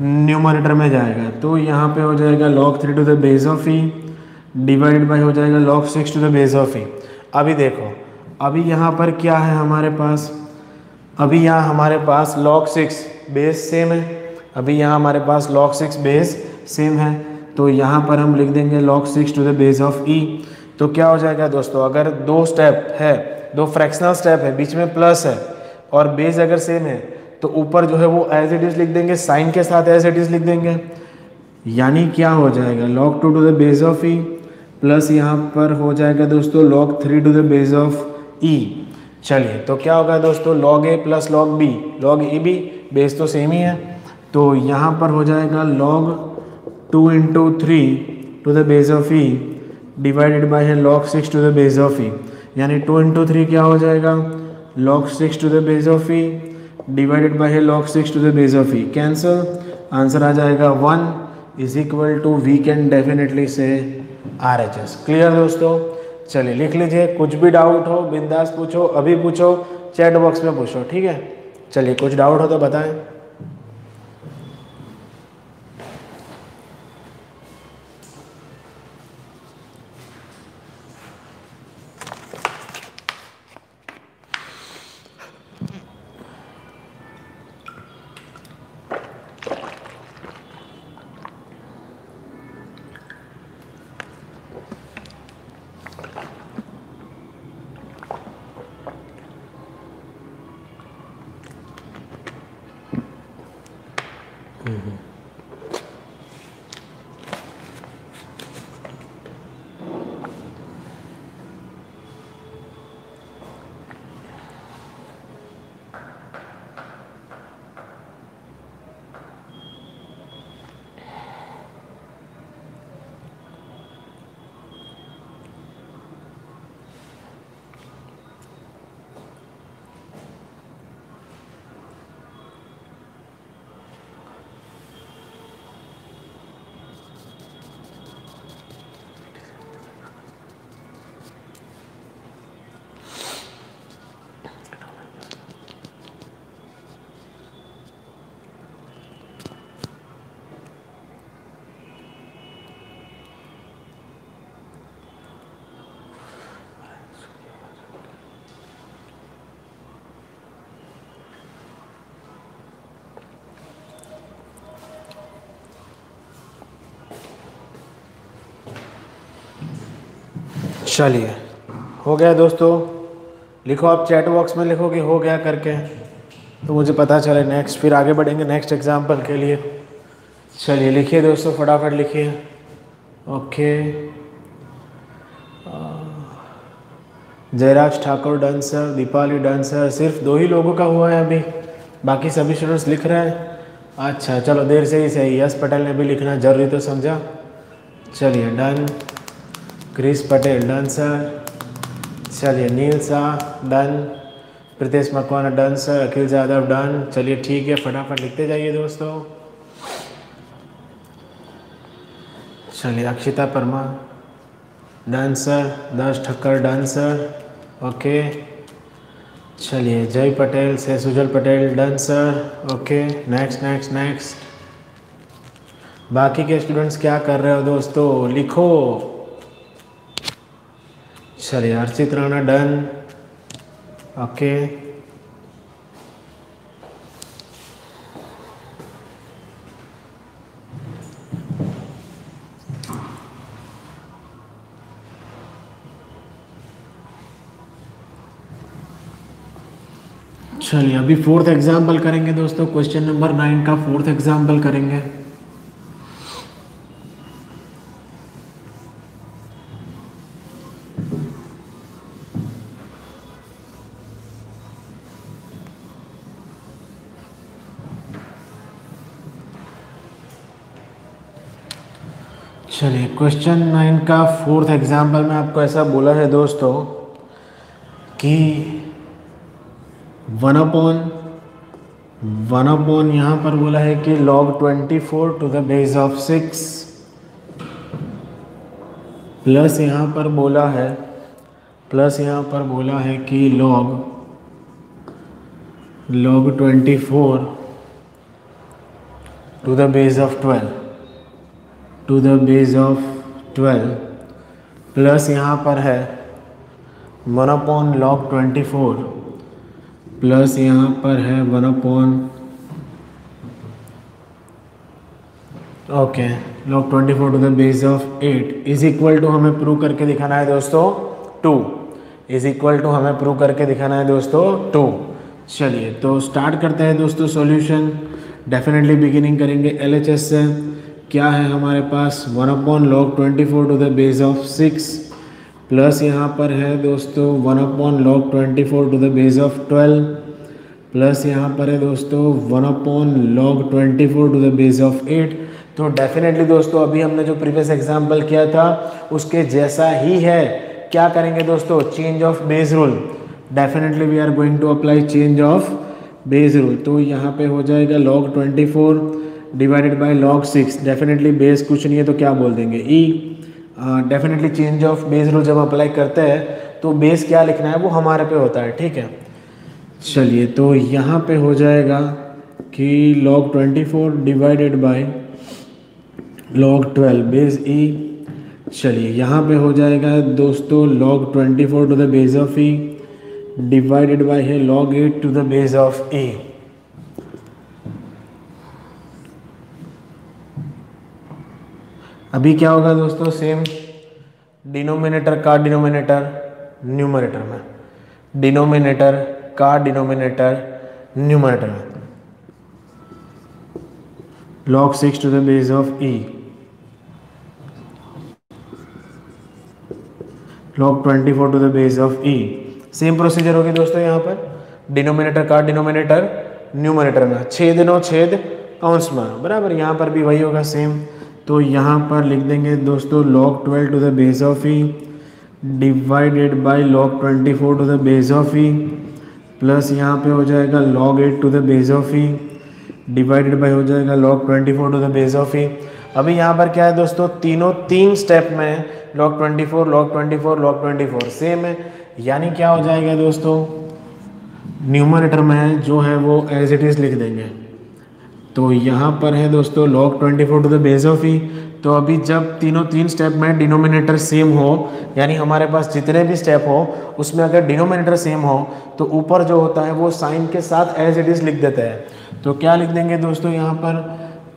Speaker 1: न्यूमरेटर में जाएगा। तो यहाँ पे हो जाएगा log 3 to the base of e divided by हो जाएगा log 6 to the base of e अभी देखो, अभी यहाँ पर क्या है हमारे पास? अभी यहाँ हमारे पास log 6 बेस सेम है। अभी यहाँ हमारे पास log 6 बेस सेम है। तो यहाँ पर हम लिख देंगे log 6 to the base of e तो क्या हो जाएगा दोस्तों, अगर दो स्टेप है, दो फ्रैक्शनल स्टेप है, बीच में प्लस है, और बेस अगर सेम है तो ऊपर जो है वो एज इट इज़ लिख देंगे साइन के साथ एज इट इज़ लिख देंगे। यानी क्या हो जाएगा? Log two to the base of e plus यहाँ पर हो जाएगा दोस्तों log three to the base of e चलिए तो क्या होगा दोस्तों? Log A plus log B log A B base तो सेम ही है। तो यहाँ पर हो जाएगा log two into three to the base of e divided by है log six to the base of e यानी टू इंटू थ्री क्या हो जाएगा? Log six to the base of e divided by है log six to the base of e cancel answer आ जाएगा one is equal to we can definitely say R H S clear दोस्तों? चलिए लिख लीजिए। कुछ भी डाउट हो, बिंदास पूछो, अभी पूछो चैट बॉक्स में पूछो, ठीक है? चलिए कुछ डाउट हो तो बताएँ। चलिए हो गया दोस्तों। लिखो आप चैट बॉक्स में लिखो कि हो गया करके। तो मुझे पता चले नेक्स्ट फिर आगे बढ़ेंगे नेक्स्ट एग्ज़ाम्पल के लिए। चलिए लिखिए दोस्तों, फटाफट लिखिए। Okay. Jayraj Thakur done sir Deepali done sir सिर्फ़ दो ही लोगों का हुआ है अभी। बाकी सभी स्टूडेंट्स लिख रहे हैं। अच्छा चलो देर से ही सही। यश पटेल ने भी लिखना, ज़रूरी तो समझा। चलिए done Chris Patel done sir चलिए Neel Shah done Pritesh Makwana done sir Akhil Yadav done चलिए ठीक है, फटाफट लिखते जाइए दोस्तों। चलिए, अक्षिता परमा डन सर दस ठक्कर डन सर ओके चलिए, जय पटेल, से Sujal Patel done sir okay next next next बाकी के स्टूडेंट्स क्या कर रहे हो दोस्तों? लिखो। चलिए अर्चित राणा डन ओके चलिए, अभी फोर्थ एग्ज़ाम्पल करेंगे दोस्तों. क्वेश्चन नंबर नाइन का फोर्थ एग्ज़ाम्पल करेंगे. क्वेश्चन नाइन का फोर्थ एग्ज़ाम्पल में आपको ऐसा बोला है दोस्तों कि वन अपॉन वन अपॉन यहाँ पर बोला है कि log twenty four to the base of six plus यहाँ पर बोला है प्लस यहाँ पर बोला है कि log log twenty four to the base of twelve to the base of twelve plus यहाँ पर है one upon log twenty four plus यहाँ पर है one upon okay log twenty four to the base of eight is equal to हमें prove करके दिखाना है दोस्तों टू इज़ इक्वल टू हमें प्रूव करके दिखाना है दोस्तों टू चलिए तो स्टार्ट करते हैं दोस्तों सॉल्यूशन डेफिनेटली बिगिनिंग करेंगे LHS से। क्या है हमारे पास? One upon log twenty four to the base of six plus यहाँ पर है दोस्तों one upon log twenty four to the base of twelve plus यहाँ पर है दोस्तों one upon log twenty four to the base of eight तो definitely दोस्तों, अभी हमने जो प्रीवियस एग्ज़ाम्पल किया था, उसके जैसा ही है। क्या करेंगे दोस्तों? Change of base rule definitely we are going to apply change of base rule तो यहाँ पे हो जाएगा log twenty four divided by log six definitely base कुछ नहीं है तो क्या बोल देंगे? E definitely change of base rule जब अप्लाई करते हैं तो बेस क्या लिखना है? वो हमारे पे होता है, ठीक है? चलिए तो यहाँ पे हो जाएगा कि twenty four divided by log twelve base e चलिए, यहाँ पे हो जाएगा दोस्तों twenty four to the base of e divided by है log eight to the base of e अभी क्या होगा दोस्तों सेम डिनोमिनेटर का डिनोमिनेटर न्यूमरेटर में। डिनोमिनेटर का डिनोमिनेटर न्यूमरेटर में। Log 6 to the base of e log 24 to the base of e same procedure होगी दोस्तों यहाँ पर। डिनोमिनेटर का डिनोमिनेटर न्यूमरेटर में। छेद नो छेद अंश में। बराबर, यहाँ पर भी वही होगा सेम तो यहाँ पर लिख देंगे दोस्तों log twelve to the base of e divided log twenty four to the base of e plus यहाँ पे हो जाएगा log eight to the base of e divided by हो जाएगा twenty four to the base of e अभी यहाँ पर क्या है दोस्तों, तीनों तीन स्टेप में four log twenty four log twenty four same है। यानी क्या हो जाएगा दोस्तों न्यूमरेटर में जो है वो एज इट इज़ लिख देंगे। तो यहाँ पर है दोस्तों log twenty four to the base of e तो अभी जब तीनों, तीन स्टेप में डिनोमिनेटर सेम हो, यानी हमारे पास जितने भी स्टेप हो, उसमें अगर डिनोमिनेटर सेम हो तो ऊपर जो होता है वो साइन के साथ एज इट इज़ लिख देते हैं। तो क्या लिख देंगे दोस्तों यहाँ पर?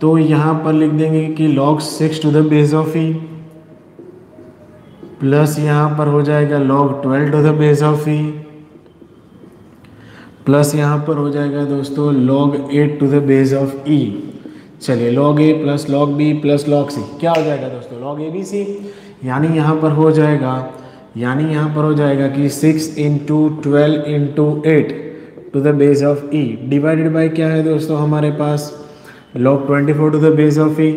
Speaker 1: तो यहाँ पर लिख देंगे कि log six to the base of e plus यहाँ पर हो जाएगा log twelve to the base of e plus यहाँ पर हो जाएगा दोस्तों log eight to the base of e चलिए log A plus log B plus log C क्या हो जाएगा दोस्तों? लॉग ए बी सी यानी यहाँ पर हो जाएगा, यानी यहाँ पर हो जाएगा कि six into twelve into eight to the base of e divided by क्या है दोस्तों हमारे पास? Log twenty four to the base of e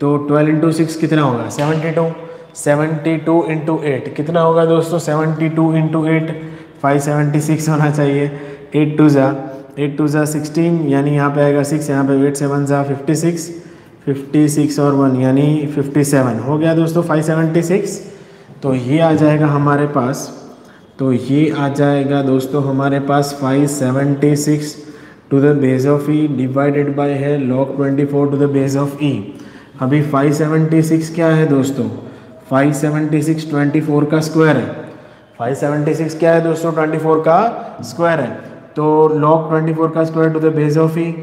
Speaker 1: तो ट्वेल्व इंटू सिक्स कितना होगा? Seventy two seventy two into eight कितना होगा दोस्तों? Seventy two into eight five seventy six होना चाहिए। एट टू ज़ा एट टू ज़ा सिक्सटीन यानी यहाँ पे आएगा सिक्स यहाँ पे एट सेवन ज़ा फिफ्टी सिक्स फिफ्टी सिक्स और वन यानी फिफ्टी सेवन हो गया दोस्तों फाइव सेवेंटी सिक्स तो ये आ जाएगा हमारे पास तो ये आ जाएगा दोस्तों हमारे पास five seventy six to the base of e divided by है log twenty four to the base of e अभी फाइव सेवेंटी सिक्स क्या है दोस्तों? Five seventy six twenty four का स्क्वायर है। फाइव सेवेंटी सिक्स क्या है दोस्तों? ट्वेंटी फोर का स्क्वायर है। तो ट्वेंटी फोर का square to the base of e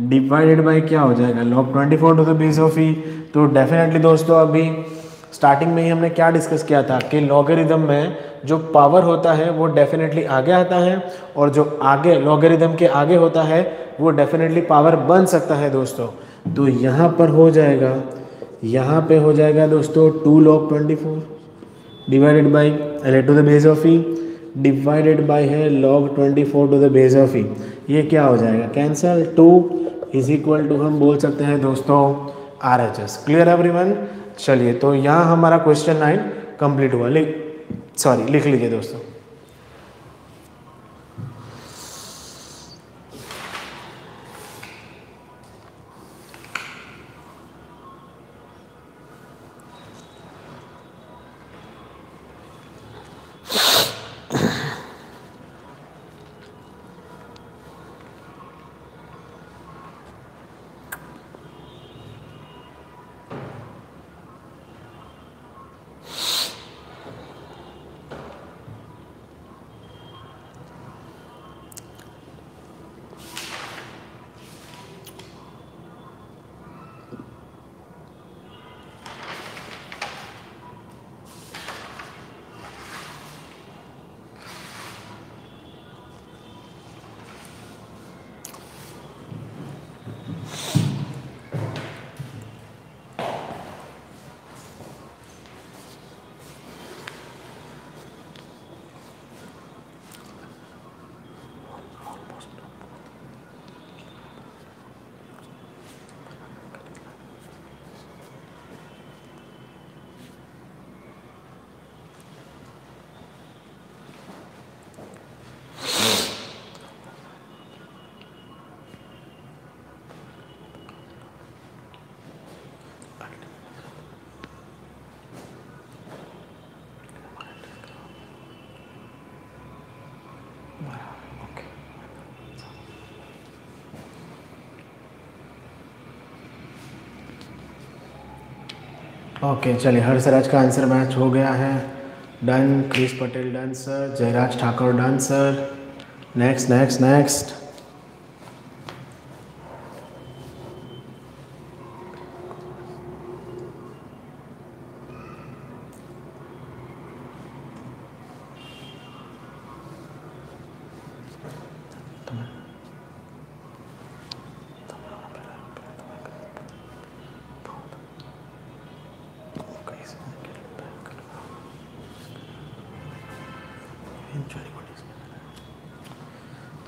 Speaker 1: divided by क्या हो जाएगा? Twenty four to the base of e तो डेफिनेटली दोस्तों अभी स्टार्टिंग में ही हमने क्या डिस्कस किया था कि लॉगरिदम में जो पावर होता है वो डेफिनेटली आगे आता है और जो आगे लॉगरिदम के आगे होता है वो डेफिनेटली पावर बन सकता है दोस्तों। तो यहाँ पर हो जाएगा, यहाँ पे हो जाएगा दोस्तों two log twenty four divided by L to the base of e divided by है log twenty four to the base of e ये क्या हो जाएगा? Cancel two is equal to हम बोल सकते हैं दोस्तों R H S clear everyone चलिए तो यहाँ हमारा क्वेश्चन नाइन कंप्लीट हुआ। लिख सॉरी लिख लीजिए दोस्तों। ओके चलिए हर सराज का आंसर मैच हो गया है। Done Chris Patel done sir Jayraj Thakur done sir next next next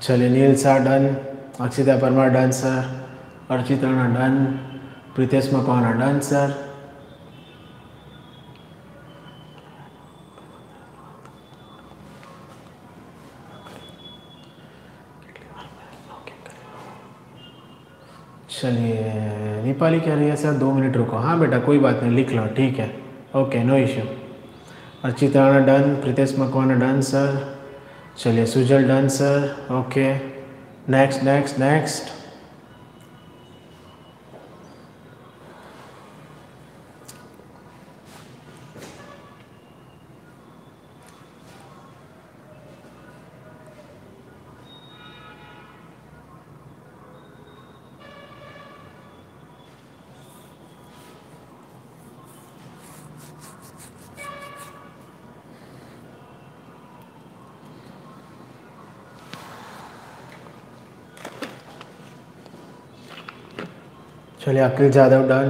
Speaker 1: चलिए Neel sir done Akshita Parmar done sir Archit Rana done Pritesh Makwana done sir चलिए, नेपाली कह रही है सर दो मिनट रुको। हाँ बेटा, कोई बात नहीं, लिख लो, ठीक है। Okay no issue Archit Rana done Pritesh Makwana done sir चलिए Sujal done sir okay next next next चलिए Akhil Jadav done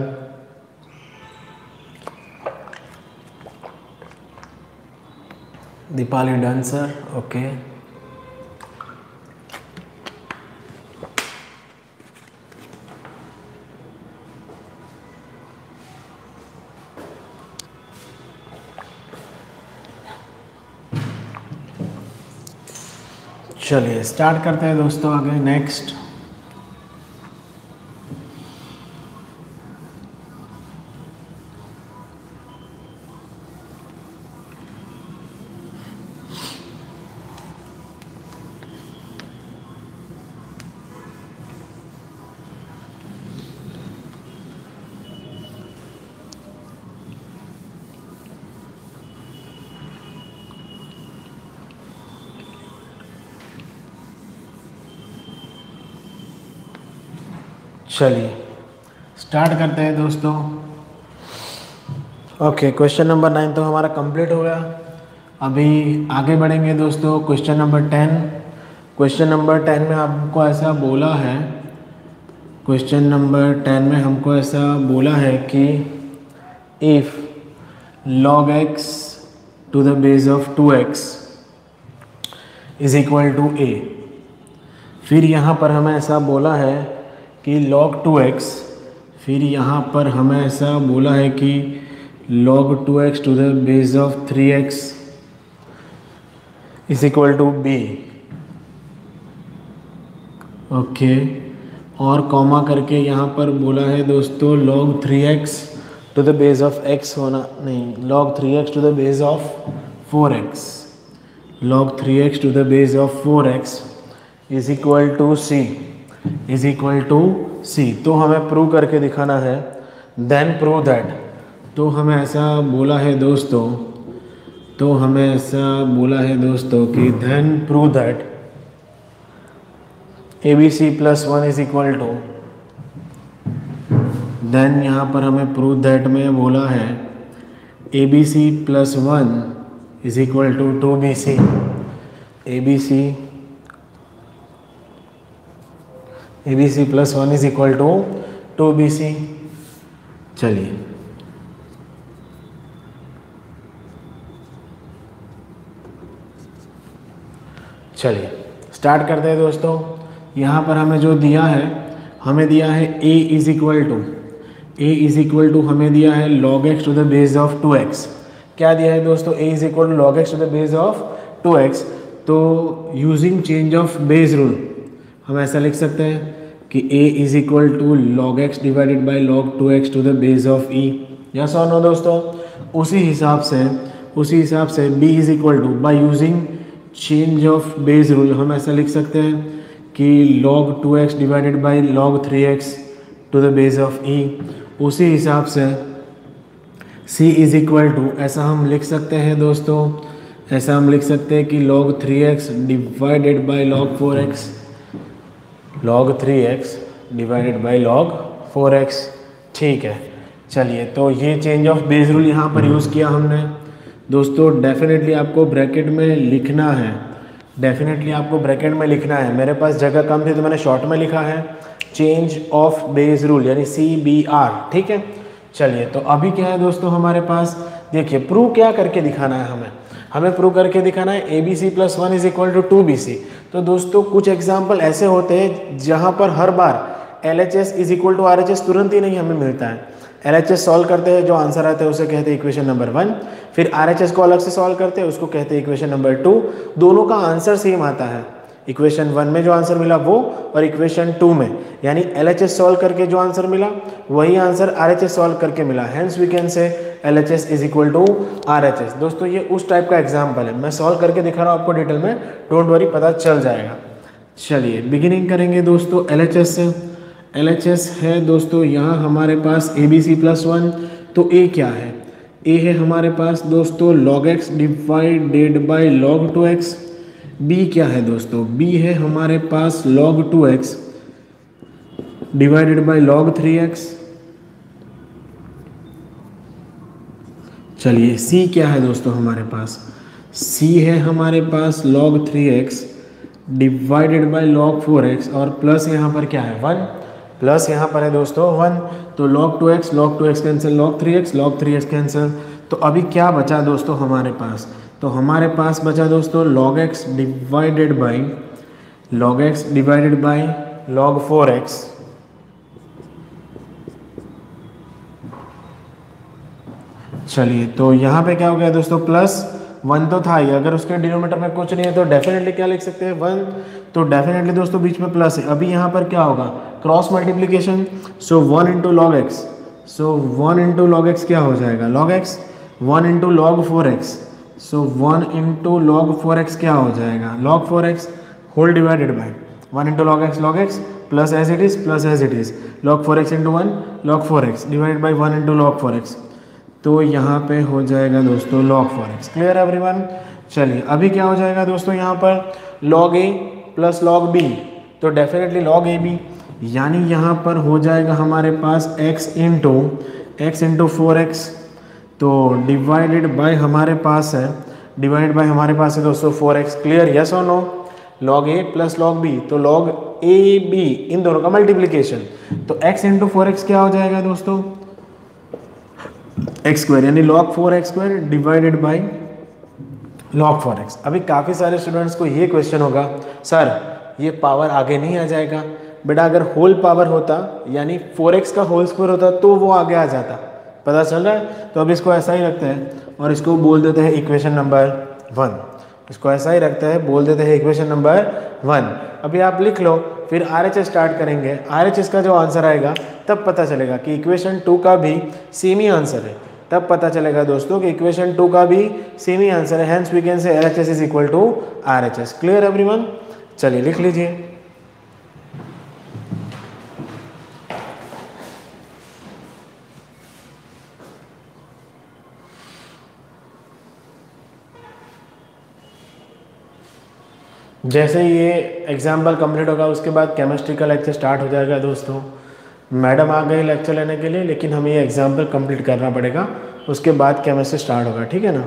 Speaker 1: Deepali done sir. Okay. चलिए स्टार्ट करते हैं दोस्तों आगे नेक्स्ट चलिए। स्टार्ट करते हैं दोस्तों। ओके क्वेश्चन नंबर नाइन तो हमारा कंप्लीट हो गया। अभी आगे बढ़ेंगे दोस्तों question number ten question number ten में आपको ऐसा बोला है क्वेश्चन नंबर टेन में हमको ऐसा बोला है कि if log x to the base of 2x is equal to A फिर यहाँ पर हमें ऐसा बोला है कि log 2x फिर यहाँ पर हमें ऐसा बोला है कि log 2x to the base of 3x is equal to B okay और कॉमा करके यहाँ पर बोला है दोस्तों, log 3x to the base of x होना, नहीं, log 3x to the base of 4x log 3x to the base of 4x is equal to C is equal to C तो हमें प्रूव करके दिखाना है। देन प्रूव दैट तो हमें ऐसा बोला है दोस्तों तो हमें ऐसा बोला है दोस्तों कि then prove that A B C plus one is equal to then यहाँ पर हमें प्रूव दैट में बोला है A B C plus one is equal to two B C A B C A B C plus one is equal to two B C चलिए। चलिए start करते हैं दोस्तों। यहाँ पर हमें जो दिया है, हमें दिया है a is equal to A is equal to हमें दिया है log x to the base of 2x क्या दिया है दोस्तों? A is equal to log x to the base of 2x तो using change of base rule हम ऐसा लिख सकते हैं कि a is equal to log x divided by log two x to the base of e. Yes और no दोस्तों? उसी हिसाब से, उसी हिसाब से b is equal to by using change of base rule हम ऐसा लिख सकते हैं कि log 2x divided by log three x to the base of e. उसी हिसाब से c इज़ इक्वल टू ऐसा हम लिख सकते हैं, दोस्तों। ऐसा हम लिख सकते हैं कि log 3x divided by log 4x log 3x divided by log 4x ठीक है। चलिए तो ये चेंज ऑफ़ बेस रूल यहाँ पर यूज़ किया हमने। दोस्तों डेफिनेटली आपको ब्रैकेट में लिखना है। डेफिनेटली आपको ब्रैकेट में लिखना है। मेरे पास जगह कम थी तो मैंने शॉर्ट में लिखा है। चेंज ऑफ़ बेस रूल यानी सी बी आर ठीक है? चलिए तो अभी क्या है दोस्तों हमारे पास? देखिए प्रूव क्या करके दिखाना है हमें? हमें प्रूव करके दिखाना है A B C plus one is equal to two B C तो दोस्तों, कुछ एग्ज़ाम्पल ऐसे होते हैं जहाँ पर हर बार L H S is equal to R H S तुरंत ही नहीं हमें मिलता है। एल एच एस सॉल्व करते हैं, जो आंसर आता है उसे कहते हैं इक्वेशन नंबर वन फिर आर एच एस को अलग से सॉल्व करते हैं, उसको कहते हैं इक्वेशन नंबर टू दोनों का आंसर सेम आता है। इक्वेशन वन में जो आंसर मिला वो और इक्वेशन टू में, यानी एल एच एस सॉल्व करके जो आंसर मिला, वही answer R H S solve करके मिला। Hence we can say L H S is equal to R H S दोस्तों, ये उस टाइप का एग्ज़ाम्पल है। मैं सॉल्व करके दिखा रहा हूँ आपको डिटेल में। डोंट वरी पता चल जाएगा। चलिए बिगिनिंग करेंगे दोस्तों एल एच एस से एल एच एस है दोस्तों, यहाँ हमारे पास A B C plus one तो ए क्या है? ए है हमारे पास दोस्तों log x divided log two x B क्या है दोस्तों? बी है हमारे पास log two x divided by log three x चलिए सी क्या है दोस्तों हमारे पास? सी है हमारे पास log three x divided by log four x और प्लस यहाँ पर क्या है? वन प्लस यहाँ पर है दोस्तों वन तो log two x log two x cancel log three x log three x cancel तो अभी क्या बचा दोस्तों हमारे पास? तो हमारे पास बचा दोस्तों log x divided by log x divided by four x चलिए तो यहाँ पे क्या हो गया दोस्तों? प्लस वन तो था ही। अगर उसके डिनोमीटर में कुछ नहीं है तो डेफिनेटली क्या लिख सकते हैं? वन तो डेफिनेटली दोस्तों बीच में प्लस है। अभी यहाँ पर क्या होगा? Cross multiplication so one into log x so one into log x क्या हो जाएगा? Log x one into log four x so one into log four x क्या हो जाएगा? Log four x whole divided by one into log x log x plus as it is plus as it is log four x into one log four x divided by one into log four x तो यहाँ पे हो जाएगा दोस्तों log four x clear everyone चलिए, अभी क्या हो जाएगा दोस्तों यहाँ पर? Log A plus log B तो डेफिनेटली लॉग ए बी यानी यहाँ पर हो जाएगा हमारे पास x into x into four x तो डिवाइडेड बाय हमारे पास है। डिवाइडेड बाय हमारे पास है दोस्तों फोर एक्स क्लियर यस और no log A plus log B तो लॉग ए बी इन दोनों का मल्टीप्लीकेशन तो x इंटू फोर एक्स क्या हो जाएगा दोस्तों? एक्स स्क्वायर यानी log four x square divided by log four x अभी काफ़ी सारे स्टूडेंट्स को ये क्वेश्चन होगा, सर, ये पावर आगे नहीं आ जाएगा। बेटा अगर होल पावर होता, यानी फोर एक्स का होल स्क्वायर होता तो वो आगे आ जाता। पता चल रहा है? तो अब इसको ऐसा ही रखते हैं और इसको बोल देते हैं इक्वेशन नंबर वन इसको ऐसा ही रखते हैं, बोल देते हैं इक्वेशन नंबर वन अभी आप लिख लो, फिर आर स्टार्ट करेंगे। आर एच एस का जो आंसर आएगा, तब पता चलेगा कि इक्वेशन टू का भी सेम ही आंसर है। तब पता चलेगा दोस्तों कि इक्वेशन टू का भी सेम ही आंसर है। Hence we can say H S is equal to R H S clear everyone चलिए लिख लीजिए। जैसे ये एग्ज़ाम्पल कंप्लीट होगा, उसके बाद केमिस्ट्री का लेक्चर स्टार्ट हो जाएगा दोस्तों। मैडम आ गए लेक्चर लेने के लिए, लेकिन हमें ये एग्ज़ाम्पल कंप्लीट करना पड़ेगा, उसके बाद केमिस्ट्री स्टार्ट होगा, ठीक है ना?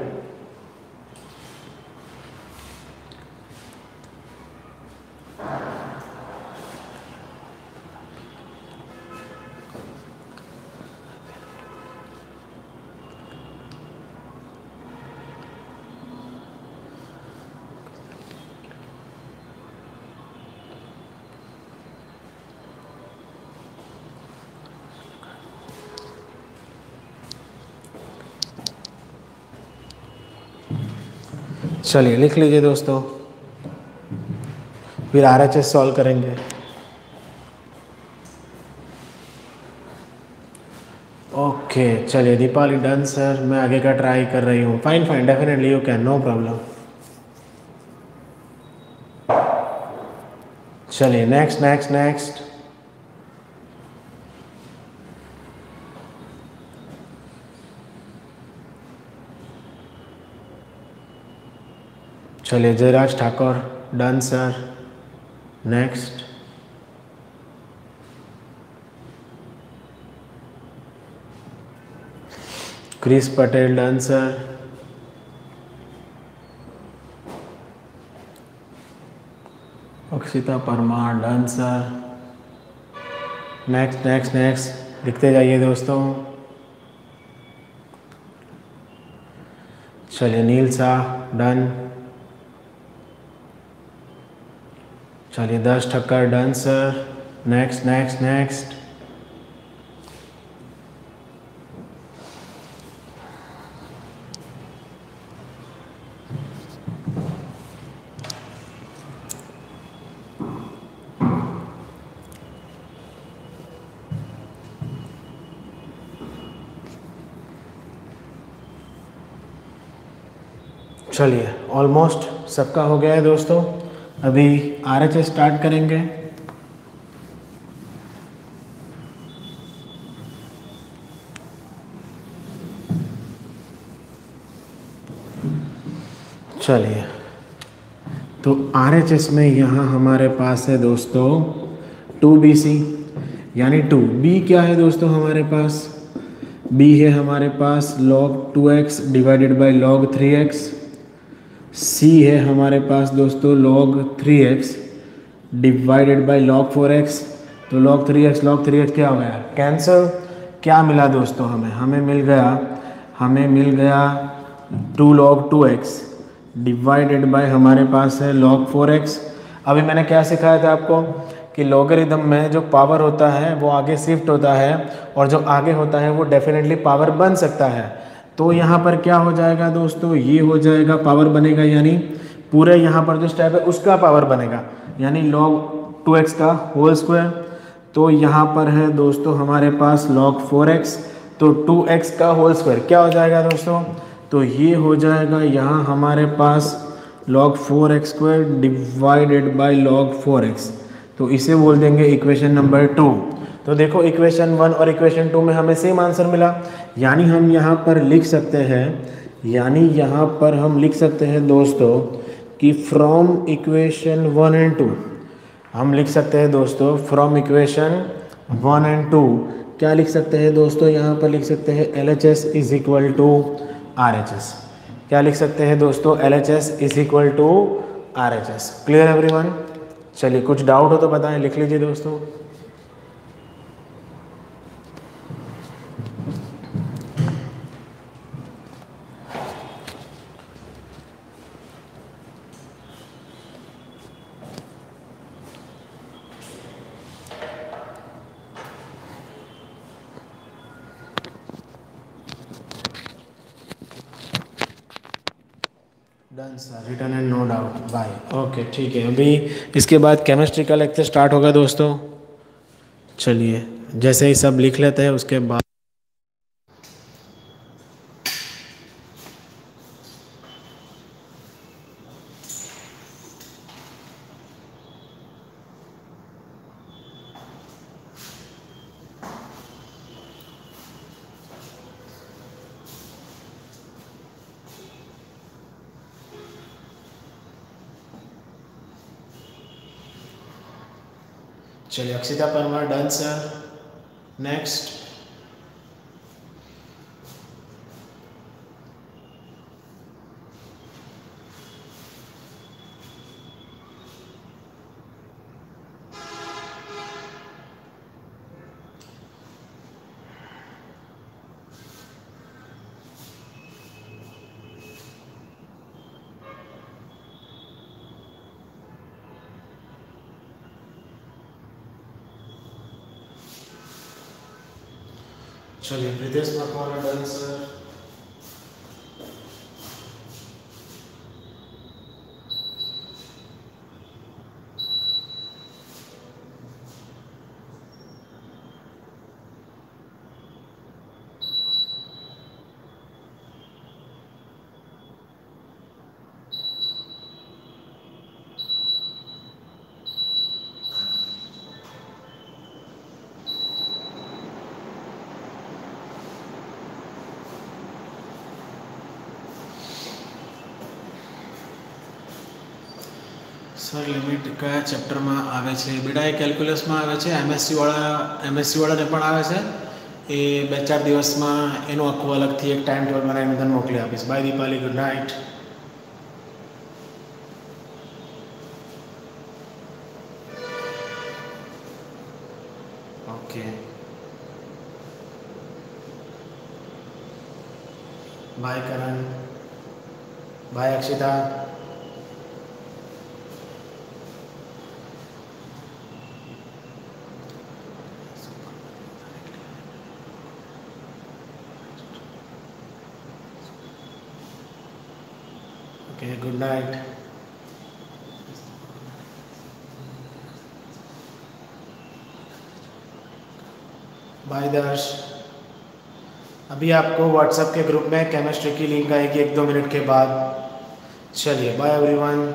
Speaker 1: चलिए, लिख लीजिए दोस्तों। फिर आर एच एस सॉल्व करेंगे। ओके चलिए, दीपाली डन सर मैं आगे का ट्राई कर रही हूँ। Fine fine definitely you can no problem चलिए नेक्स्ट नेक्स्ट नेक्स्ट चलिए Jayraj Thakur, done sir next Krish Patel, done sir. Akshita Parmar, done sir. Next next next लिखते जाइए दोस्तों. चलिए नील शाह, डन. चलिए, दस Thakkar done sir next next next चलिए almost सबका हो गया है दोस्तों। अभी आर एच स्टार्ट करेंगे। चलिए। तो आर एच एस में यहाँ हमारे पास है दोस्तों टू बी सी यानी टू बी क्या है दोस्तों हमारे पास? बी है हमारे पास log two x divided by log three x C है हमारे पास दोस्तों log three x divided by log four x तो log three x log three x क्या हो गया? कैंसिल क्या मिला दोस्तों हमें? हमें मिल गया, हमें मिल गया two log two x divided by हमारे पास है लॉग फोर एक्स अभी मैंने क्या सिखाया था आपको? कि लॉगरिदम में जो पावर होता है, वो आगे शिफ्ट होता है और जो आगे होता है, वो डेफिनेटली पावर बन सकता है। तो यहाँ पर क्या हो जाएगा दोस्तों? ये हो जाएगा पावर बनेगा, यानी पूरे यहाँ पर जो स्टेप है, उसका पावर बनेगा। यानी लॉग टू एक्स का होल स्क्वायर तो यहाँ पर है दोस्तों हमारे पास लॉग फोर एक्स तो टू एक्स का होल स्क्वायर क्या हो जाएगा दोस्तों? तो ये हो जाएगा यहाँ हमारे पास log four x square divided by log four x तो इसे बोल देंगे इक्वेशन नंबर टू तो देखो इक्वेशन वन और इक्वेशन टू में हमें सेम आंसर मिला। यानी हम यहाँ पर लिख सकते हैं, यानी यहाँ पर हम लिख सकते हैं दोस्तों, कि from equation one and two हम लिख सकते हैं दोस्तों from equation one and two क्या लिख सकते हैं दोस्तों, यहाँ पर लिख सकते हैं L H S is equal to R H S क्या लिख सकते हैं दोस्तों L H S is equal to R H S clear everyone चलिए, कुछ डाउट हो तो बताएँ, लिख लीजिए दोस्तों done sir return and no doubt bye okay ठीक है। अभी इसके बाद केमिस्ट्री का लेक्चर स्टार्ट होगा दोस्तों। चलिए, जैसे ही सब लिख लेते हैं, उसके बाद चलिए Akshita Parmar done sir next चलिए Pritesh Makwana done sir sir limit કયા ચેપ્ટરમાં આવે છે? બેટા એ કેલ્ક્યુલસમાં આવે છે. એમએસસીવાળા એમએસસીવાળાને પણ આવે છે. એ બે ચાર દિવસમાં એનું આખું અલગથી એક ટાઈમ ટેબલ બનાવીને તને મોકલી આપીશ. Bye Deepali good night okay bye Karan bye Akshita bye Darsh अभी आपको व्हाट्सएप के ग्रुप में केमिस्ट्री की लिंक आएगी एक दो मिनट के बाद। चलिए बाय एवरीवन